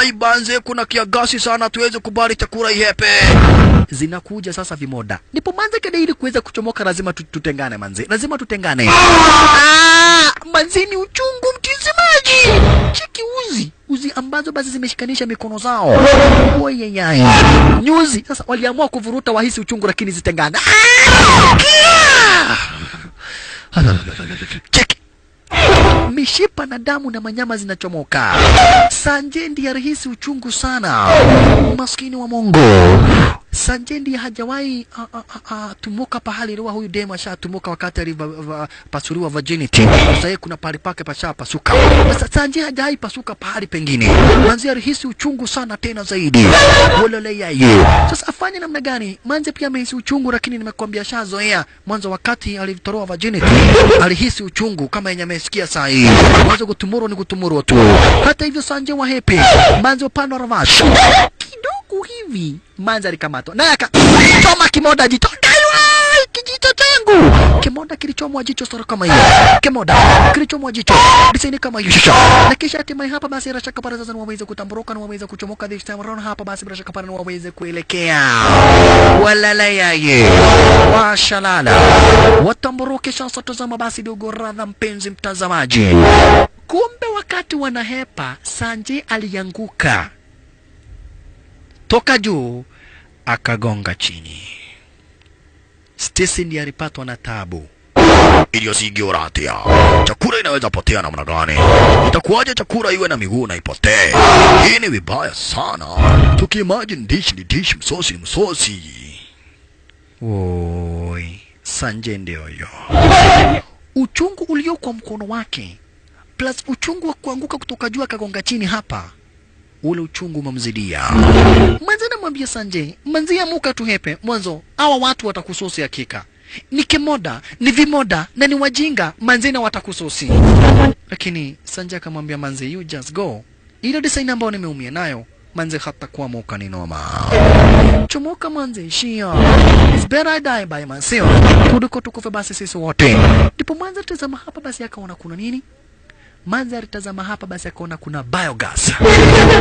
Ai banze, kuna kiagasi sana, tuweze kubali chakula ihepe. Zinakuja sasa vimoda. Nipo manze kede ili kuweza kuchomoka lazima tutengane manze. Lazima tutengane. Ah, manze ni uchungu mtizamaji. Cheki uzi. Uzi ambazo basi zimeshikanisha mikono zao. Oye yai. Nyuzi. Sasa waliamua kuvuruta wahisi uchungu lakini zitengane. Ah! Kia! <laughs> Cheki mishipa na damu na manyama zinachomoka. Sanje ndiye rahisi uchungu sana, maskini wa Mungu. Sanjay ndiye hajawahi tumuka pahali liwa huyu demu ashatumuka wakati alipasuliwa virginity. Sasa yeye kuna pahali pake pashapasuka. Sasa Sanji hajawahi pasuka pahali pengine. Manzi alihisi uchungu sana tena zaidi. Wolole ye Sasa afanye namna gani? Manzi pia amehisi uchungu, lakini nimekwambia shazoea. Mwanzo wakati alitoroa virginity alihisi uchungu kama yenye amesikia saa hii. Mwanzo kutumuru ni kutumuru tu. Hata hivyo Sanji wa happy. Manzi upande wa Ravash kidogo hivi. Manza alikamatwa. Naye akachoma kimoda jicho. Kijito changu! Kimoda kilichomwa jicho sura kama hiyo. Kimoda kilichomwa jicho. Disaini kama hiyo. Na kisha hatimaye hapa basi bila shaka pale sasa ni waweze kutamburuka na waweze kuchomoka this time around. Hapa basi bila shaka pale ni waweze kuelekea. Walala yaye washalala. Watamburuke sasa tazama basi dogo radha mpenzi mtazamaji. Kumbe wakati wanahepa Sanjay alianguka toka juu akagonga chini. Stesen alipatwa na tabu iliyosigiuratia. Chakula inaweza potea namna gani? Itakuwaje chakula iwe na miguu na ipotee? Hii ni vibaya sana. Tukiimagine dish ni dish, msosi ni msosi. Woi, Sanje ndio hiyo. Uchungu ulio kwa mkono wake plus uchungu wa kuanguka kutoka juu akagonga chini hapa ule uchungu umemzidia. Mwanzo namwambia Sanjay, manzi amuka tuhepe mwanzo, hawa watu watakusosi hakika. Ni kimoda, ni vimoda na ni wajinga, manzi na watakusosi. Lakini Sanjay akamwambia manzi, you just go. Ile design ambayo nimeumia nayo, manze hata kuwa moka ni noma. Chomoka manze shia. It's better I die by myself. Kuliko tukufe basi sisi wote. Ndipo manze tazama hapa basi akaona kuna nini? Manzi alitazama hapa basi akaona kuna biogas.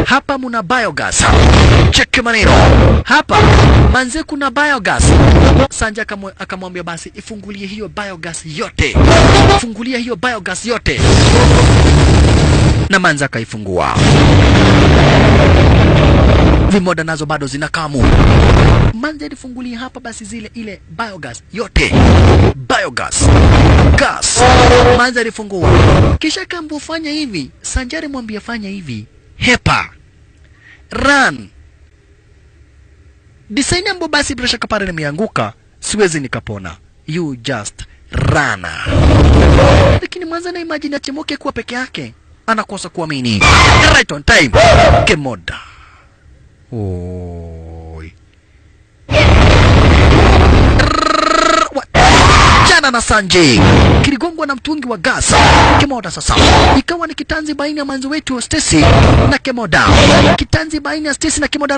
Hapa muna biogas. Cheki maneno. Hapa manze, kuna biogas. Sanja akamwambia basi ifungulie hiyo biogas yote. Fungulia hiyo biogas yote. Na Manza akaifungua. Vimoda nazo bado zinakamu. Manzi alifungulia hapa basi zile ile biogas yote. Biogas. Gas. Manzi alifungua. Kisha kambu, fanya hivi. Sanjari mwambie fanya hivi. Hepa. Run. Design ambayo basi bila shaka pale nimeanguka, siwezi nikapona. You just run. Lakini mwanza na imagine achemoke kuwa peke yake. Anakosa kuamini. Right on time. Kemoda. Oi. Wa- Jana na Sanjay kiligongwa na mtungi wa gas Kemoda. Sasa ikawa ni kitanzi baina ya manzi wetu Stacy na Kemoda, kitanzi baina ya Stacy na Kemoda,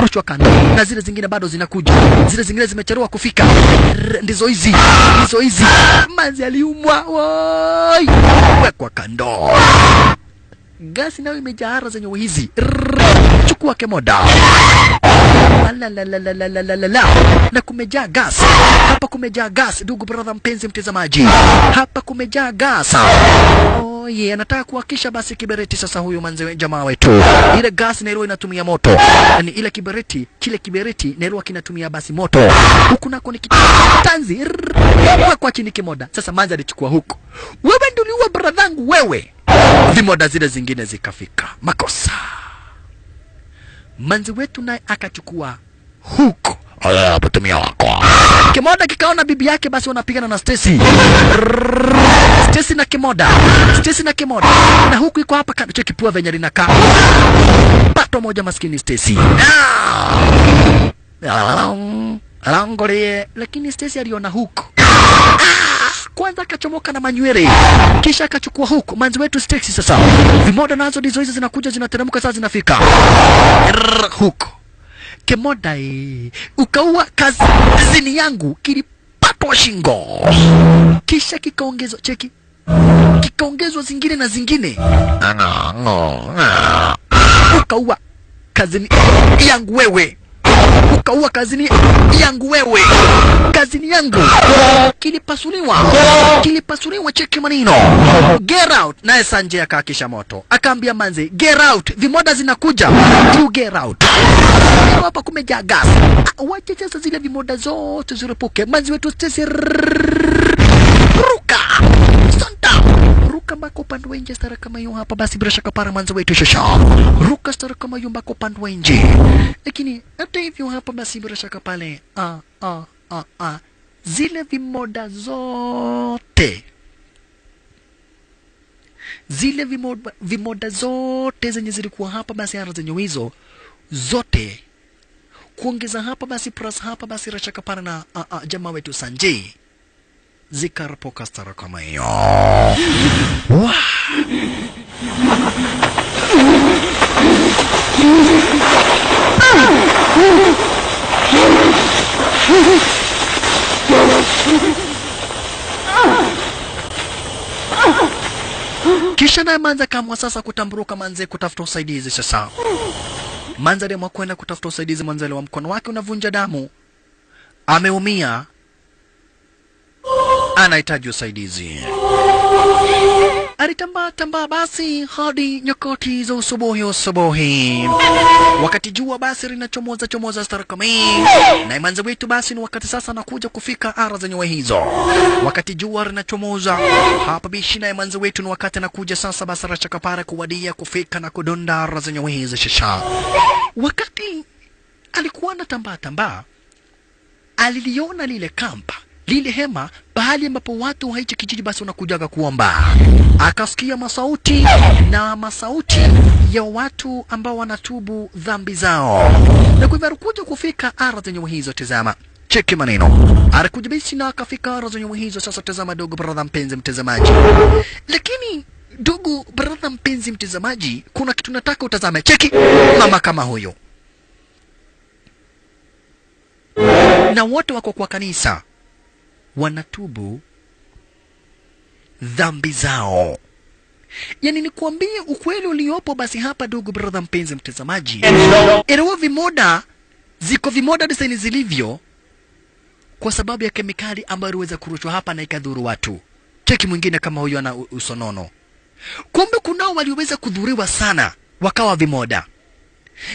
rushwa kando, na zile zingine bado zinakuja, zile zingine zimechelewa kufika. Ndizo hizi, ndizo hizi. Manzi aliumwa, wekwa kando Gasi nayo imejaa ara zenye wizi. Chukua kemoda. La na kumejaa gas hapa, kumejaa gas ndugu, brother, mpenzi mtazamaji, hapa kumejaa gas. ye oh, yeah, anataka kuhakisha basi kibereti sasa. Huyu manze jamaa wetu, ile gas Nairua inatumia moto, yani ile kibereti, kile kibereti Nairua kinatumia basi moto, huku nako nikitanzi tanzi. Kwa chini kimoda. Sasa manze alichukua huko, wewe ndio uliua bradhangu wewe vimoda zile zingine zikafika. Makosa. Manzi wetu naye akachukua huko. Patumia wako. Kimoda kikaona bibi yake, basi wanapigana na stesi. Stacy na Kimoda, Stacy na Kimoda, na huku iko hapa kando, cheki venye linakaa. Pato moja, maskini Stacy Ah! Alangolie, lakini Stacy aliona huko kwanza akachomoka na manywele, kisha akachukua huko manzi wetu steksi. Sasa. Vimoda nazo ndizo hizo zinakuja zinateremka, sasa zinafika. Rrr, huko Kemoda e, ukaua kazini yangu, kilipatwa shingo, kisha kikaongezwa cheki, kikaongezwa zingine na zingine, ukaua kazini yangu wewe ukaua kazini yangu wewe, kazini yangu kilipasuliwa, kilipasuliwa. Cheki manino get out. Naye Sanje akaakisha moto, akaambia manzi get out, vimoda zinakuja, you get out. Hapa kumejaa gas, Ah, wache sasa zile vimoda zote zirepuke. Manzi wetu Stacy, rrrr, ruka santa, ruka ruka mpaka upande wa nje stara kama hiyo hapa basi bila shaka para mwanzo wetu shosha. Ruka stara kama hiyo mpaka upande wa nje. Lakini hata hivyo hapa basi bila shaka pale a a a a. Zile vimoda zote. Zile vimoda, vimoda zote zenye zilikuwa hapa basi ara zenye hizo zote. Kuongeza hapa basi plus hapa basi rashaka pana na jamaa wetu Sanjay zikarapoka kama hiyo kisha naye manza kamwa sasa kutamburuka. Manze kutafuta usaidizi sasa. Manza aliamua kwenda kutafuta usaidizi. Manzale wa mkono wake unavunja damu. Ameumia anahitaji usaidizi. Alitambaa tambaa basi hadi nyakati za usubuhi usubuhi. Wakati jua basi linachomoza chomoza starakami na imanzi wetu basi ni wakati sasa nakuja kufika ara zenyewe hizo. Wakati jua linachomoza hapa bishi na imanzi wetu ni wakati nakuja sasa basi rachakapara kuwadia kufika na kudonda ara zenyewe hizo shasha wakati alikuwa anatambaa tambaa aliliona lile kampa lile hema pahali ambapo watu wa hichi kijiji basi wanakujaga kuomba. Akasikia masauti na masauti ya watu ambao wanatubu dhambi zao. Na kwa hivyo alikuja kufika ardhi yenye hizo tazama. Cheki maneno. Alikuja na akafika ara zenye hizo. Sasa tazama dogo brother mpenzi mtazamaji. Lakini dogo, brother mpenzi mtazamaji kuna kitu nataka utazame. Cheki. Mama kama huyo. Na wote wako kwa kanisa wanatubu dhambi zao. Yani nikuambie ukweli uliopo basi hapa ndugu brother mpenzi mtazamaji erewa vimoda ziko vimoda desaini zilivyo kwa sababu ya kemikali ambayo iliweza kurushwa hapa na ikadhuru watu. Cheki mwingine kama huyo ana usonono. Kumbe kunao walioweza kudhuriwa sana wakawa vimoda.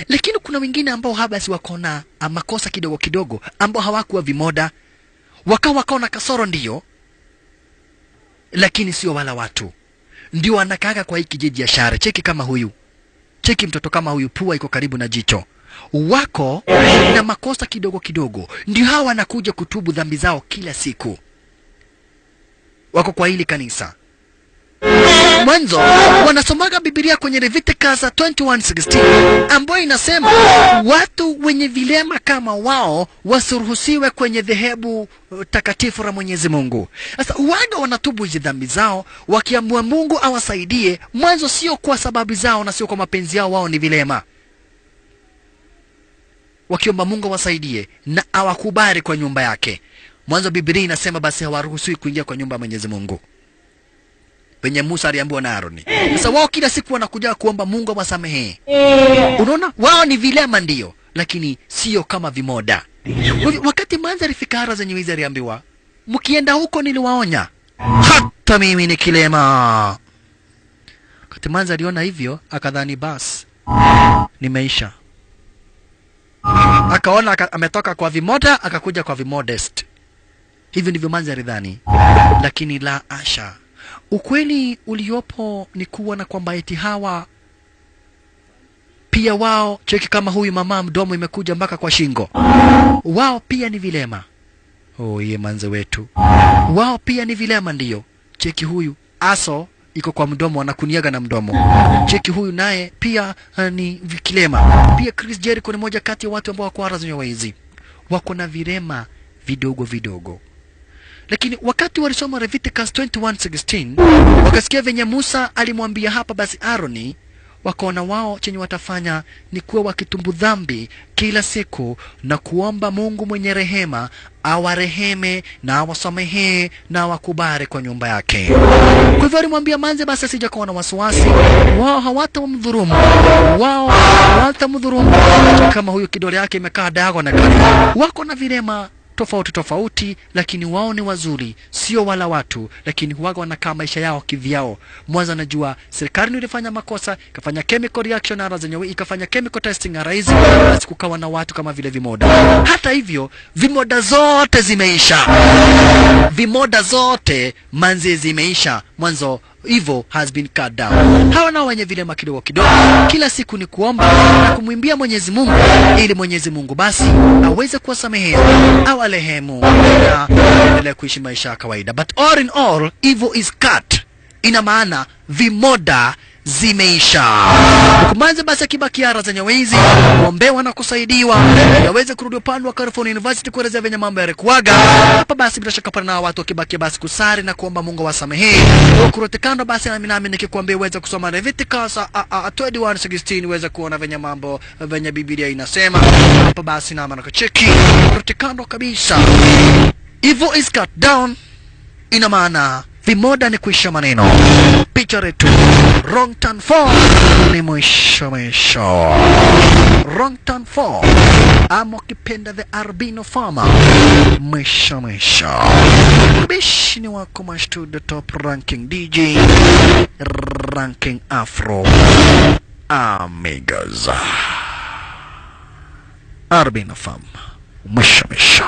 Lakini kuna wengine ambao habasi wako na ah, makosa kidogo kidogo ambao hawakuwa vimoda wakawa wakawa na kasoro ndiyo lakini sio wala watu. Ndio anakaaga kwa hii kijiji ya share. Cheki kama huyu. Cheki mtoto kama huyu. Pua iko karibu na jicho. Wako na makosa kidogo kidogo. Ndio hawa wanakuja kutubu dhambi zao kila siku. Wako kwa hili kanisa mwanzo wanasomaga bibilia kwenye leviticus 21:16 ambayo inasema watu wenye vilema kama wao wasiruhusiwe kwenye dhehebu uh, takatifu la mwenyezi mungu. Sasa waga wanatubu hizi dhambi zao wakiamua mungu awasaidie. Mwanzo sio kwa sababu zao na sio kwa mapenzi yao wao ni vilema. Wakiomba mungu awasaidie na awakubali kwa nyumba yake. Mwanzo Biblia inasema basi hawaruhusiwi kuingia kwa nyumba ya mwenyezi mungu penye Musa aliambiwa na Aroni. Sasa wao kila siku wanakuja kuomba Mungu awasamehe. Unaona, wao ni vilema ndio, lakini sio kama vimoda. Wakati manza alifika hara zenye wizi aliambiwa, mkienda huko niliwaonya, hata mimi ni kilema. Wakati manza aliona hivyo, akadhani basi nimeisha. Akaona aka, ametoka kwa vimoda akakuja kwa vimodest. Hivyo ndivyo manza alidhani, lakini la asha. Ukweli uliopo ni kuwa na kwamba eti hawa pia wao, cheki kama huyu mama mdomo imekuja mpaka kwa shingo, wao pia ni vilema. Oh, manze wetu, wao pia ni vilema ndiyo. Cheki huyu aso iko kwa mdomo, anakuniaga na mdomo. Cheki huyu naye pia uh, ni vikilema Pia Chris Jericho ni moja kati ya watu ambao wako ara zenye waizi, wako na virema vidogo vidogo lakini wakati walisoma Leviticus 21:16 wakasikia venye Musa alimwambia hapa basi Aroni, wakaona wao chenye watafanya ni kuwa wakitumbu dhambi kila siku na kuomba Mungu mwenye rehema awareheme na awasamehee na awakubali kwa nyumba yake. Kwa hivyo alimwambia manze, basi asija kuwa na wasiwasi, wao hawatamdhurumu, wao hawatamdhurumu. Kama huyu kidole yake imekaa diagonal, wako na vilema tofauti tofauti, lakini wao ni wazuri, sio wala watu, lakini huwaga wanakaa maisha yao kivyao. Mwanza anajua serikali ilifanya makosa, ikafanya chemical reaction ara zenyewe, ikafanya chemical testing ara hizi, basi kukawa na watu kama vile vimoda. Hata hivyo vimoda zote zimeisha, vimoda zote manzi zimeisha. Mwanzo evil has been cut down. Hawa nao wenye vilema kidogo kidogo, kila siku ni kuomba na kumwimbia Mwenyezi Mungu ili Mwenyezi Mungu basi aweze kuwasamehea au alehemu na endelea kuishi maisha ya kawaida. But all in all, evil is cut. Ina maana vimoda zimeisha. Ukumanze basi akiba kiara zenye Nyawezi kuombewa na kusaidiwa yaweze kurudi upande wa California University kuelezea venye mambo yalikuwaga hapa. Basi bila shaka pana watu wakibakia basi kusari na kuomba Mungu wasamehe kurote kando. Basi nami nami nikikwambia uweze kusoma Leviticus a- a- a- 21:16 uweze kuona venye mambo venye Biblia inasema hapa. Basi nami nakacheki kurote kando kabisa. Evil is cut down ina maana vimoda ni kuisha maneno. Picha wrong turn 4 ni mwisho mwisho. Wrong turn 4 ama ukipenda the albino farmer mwisho mwisho. Bishi ni wako mashtu the top ranking DJ ranking afro amigas arbino farmer mwisho mwisho.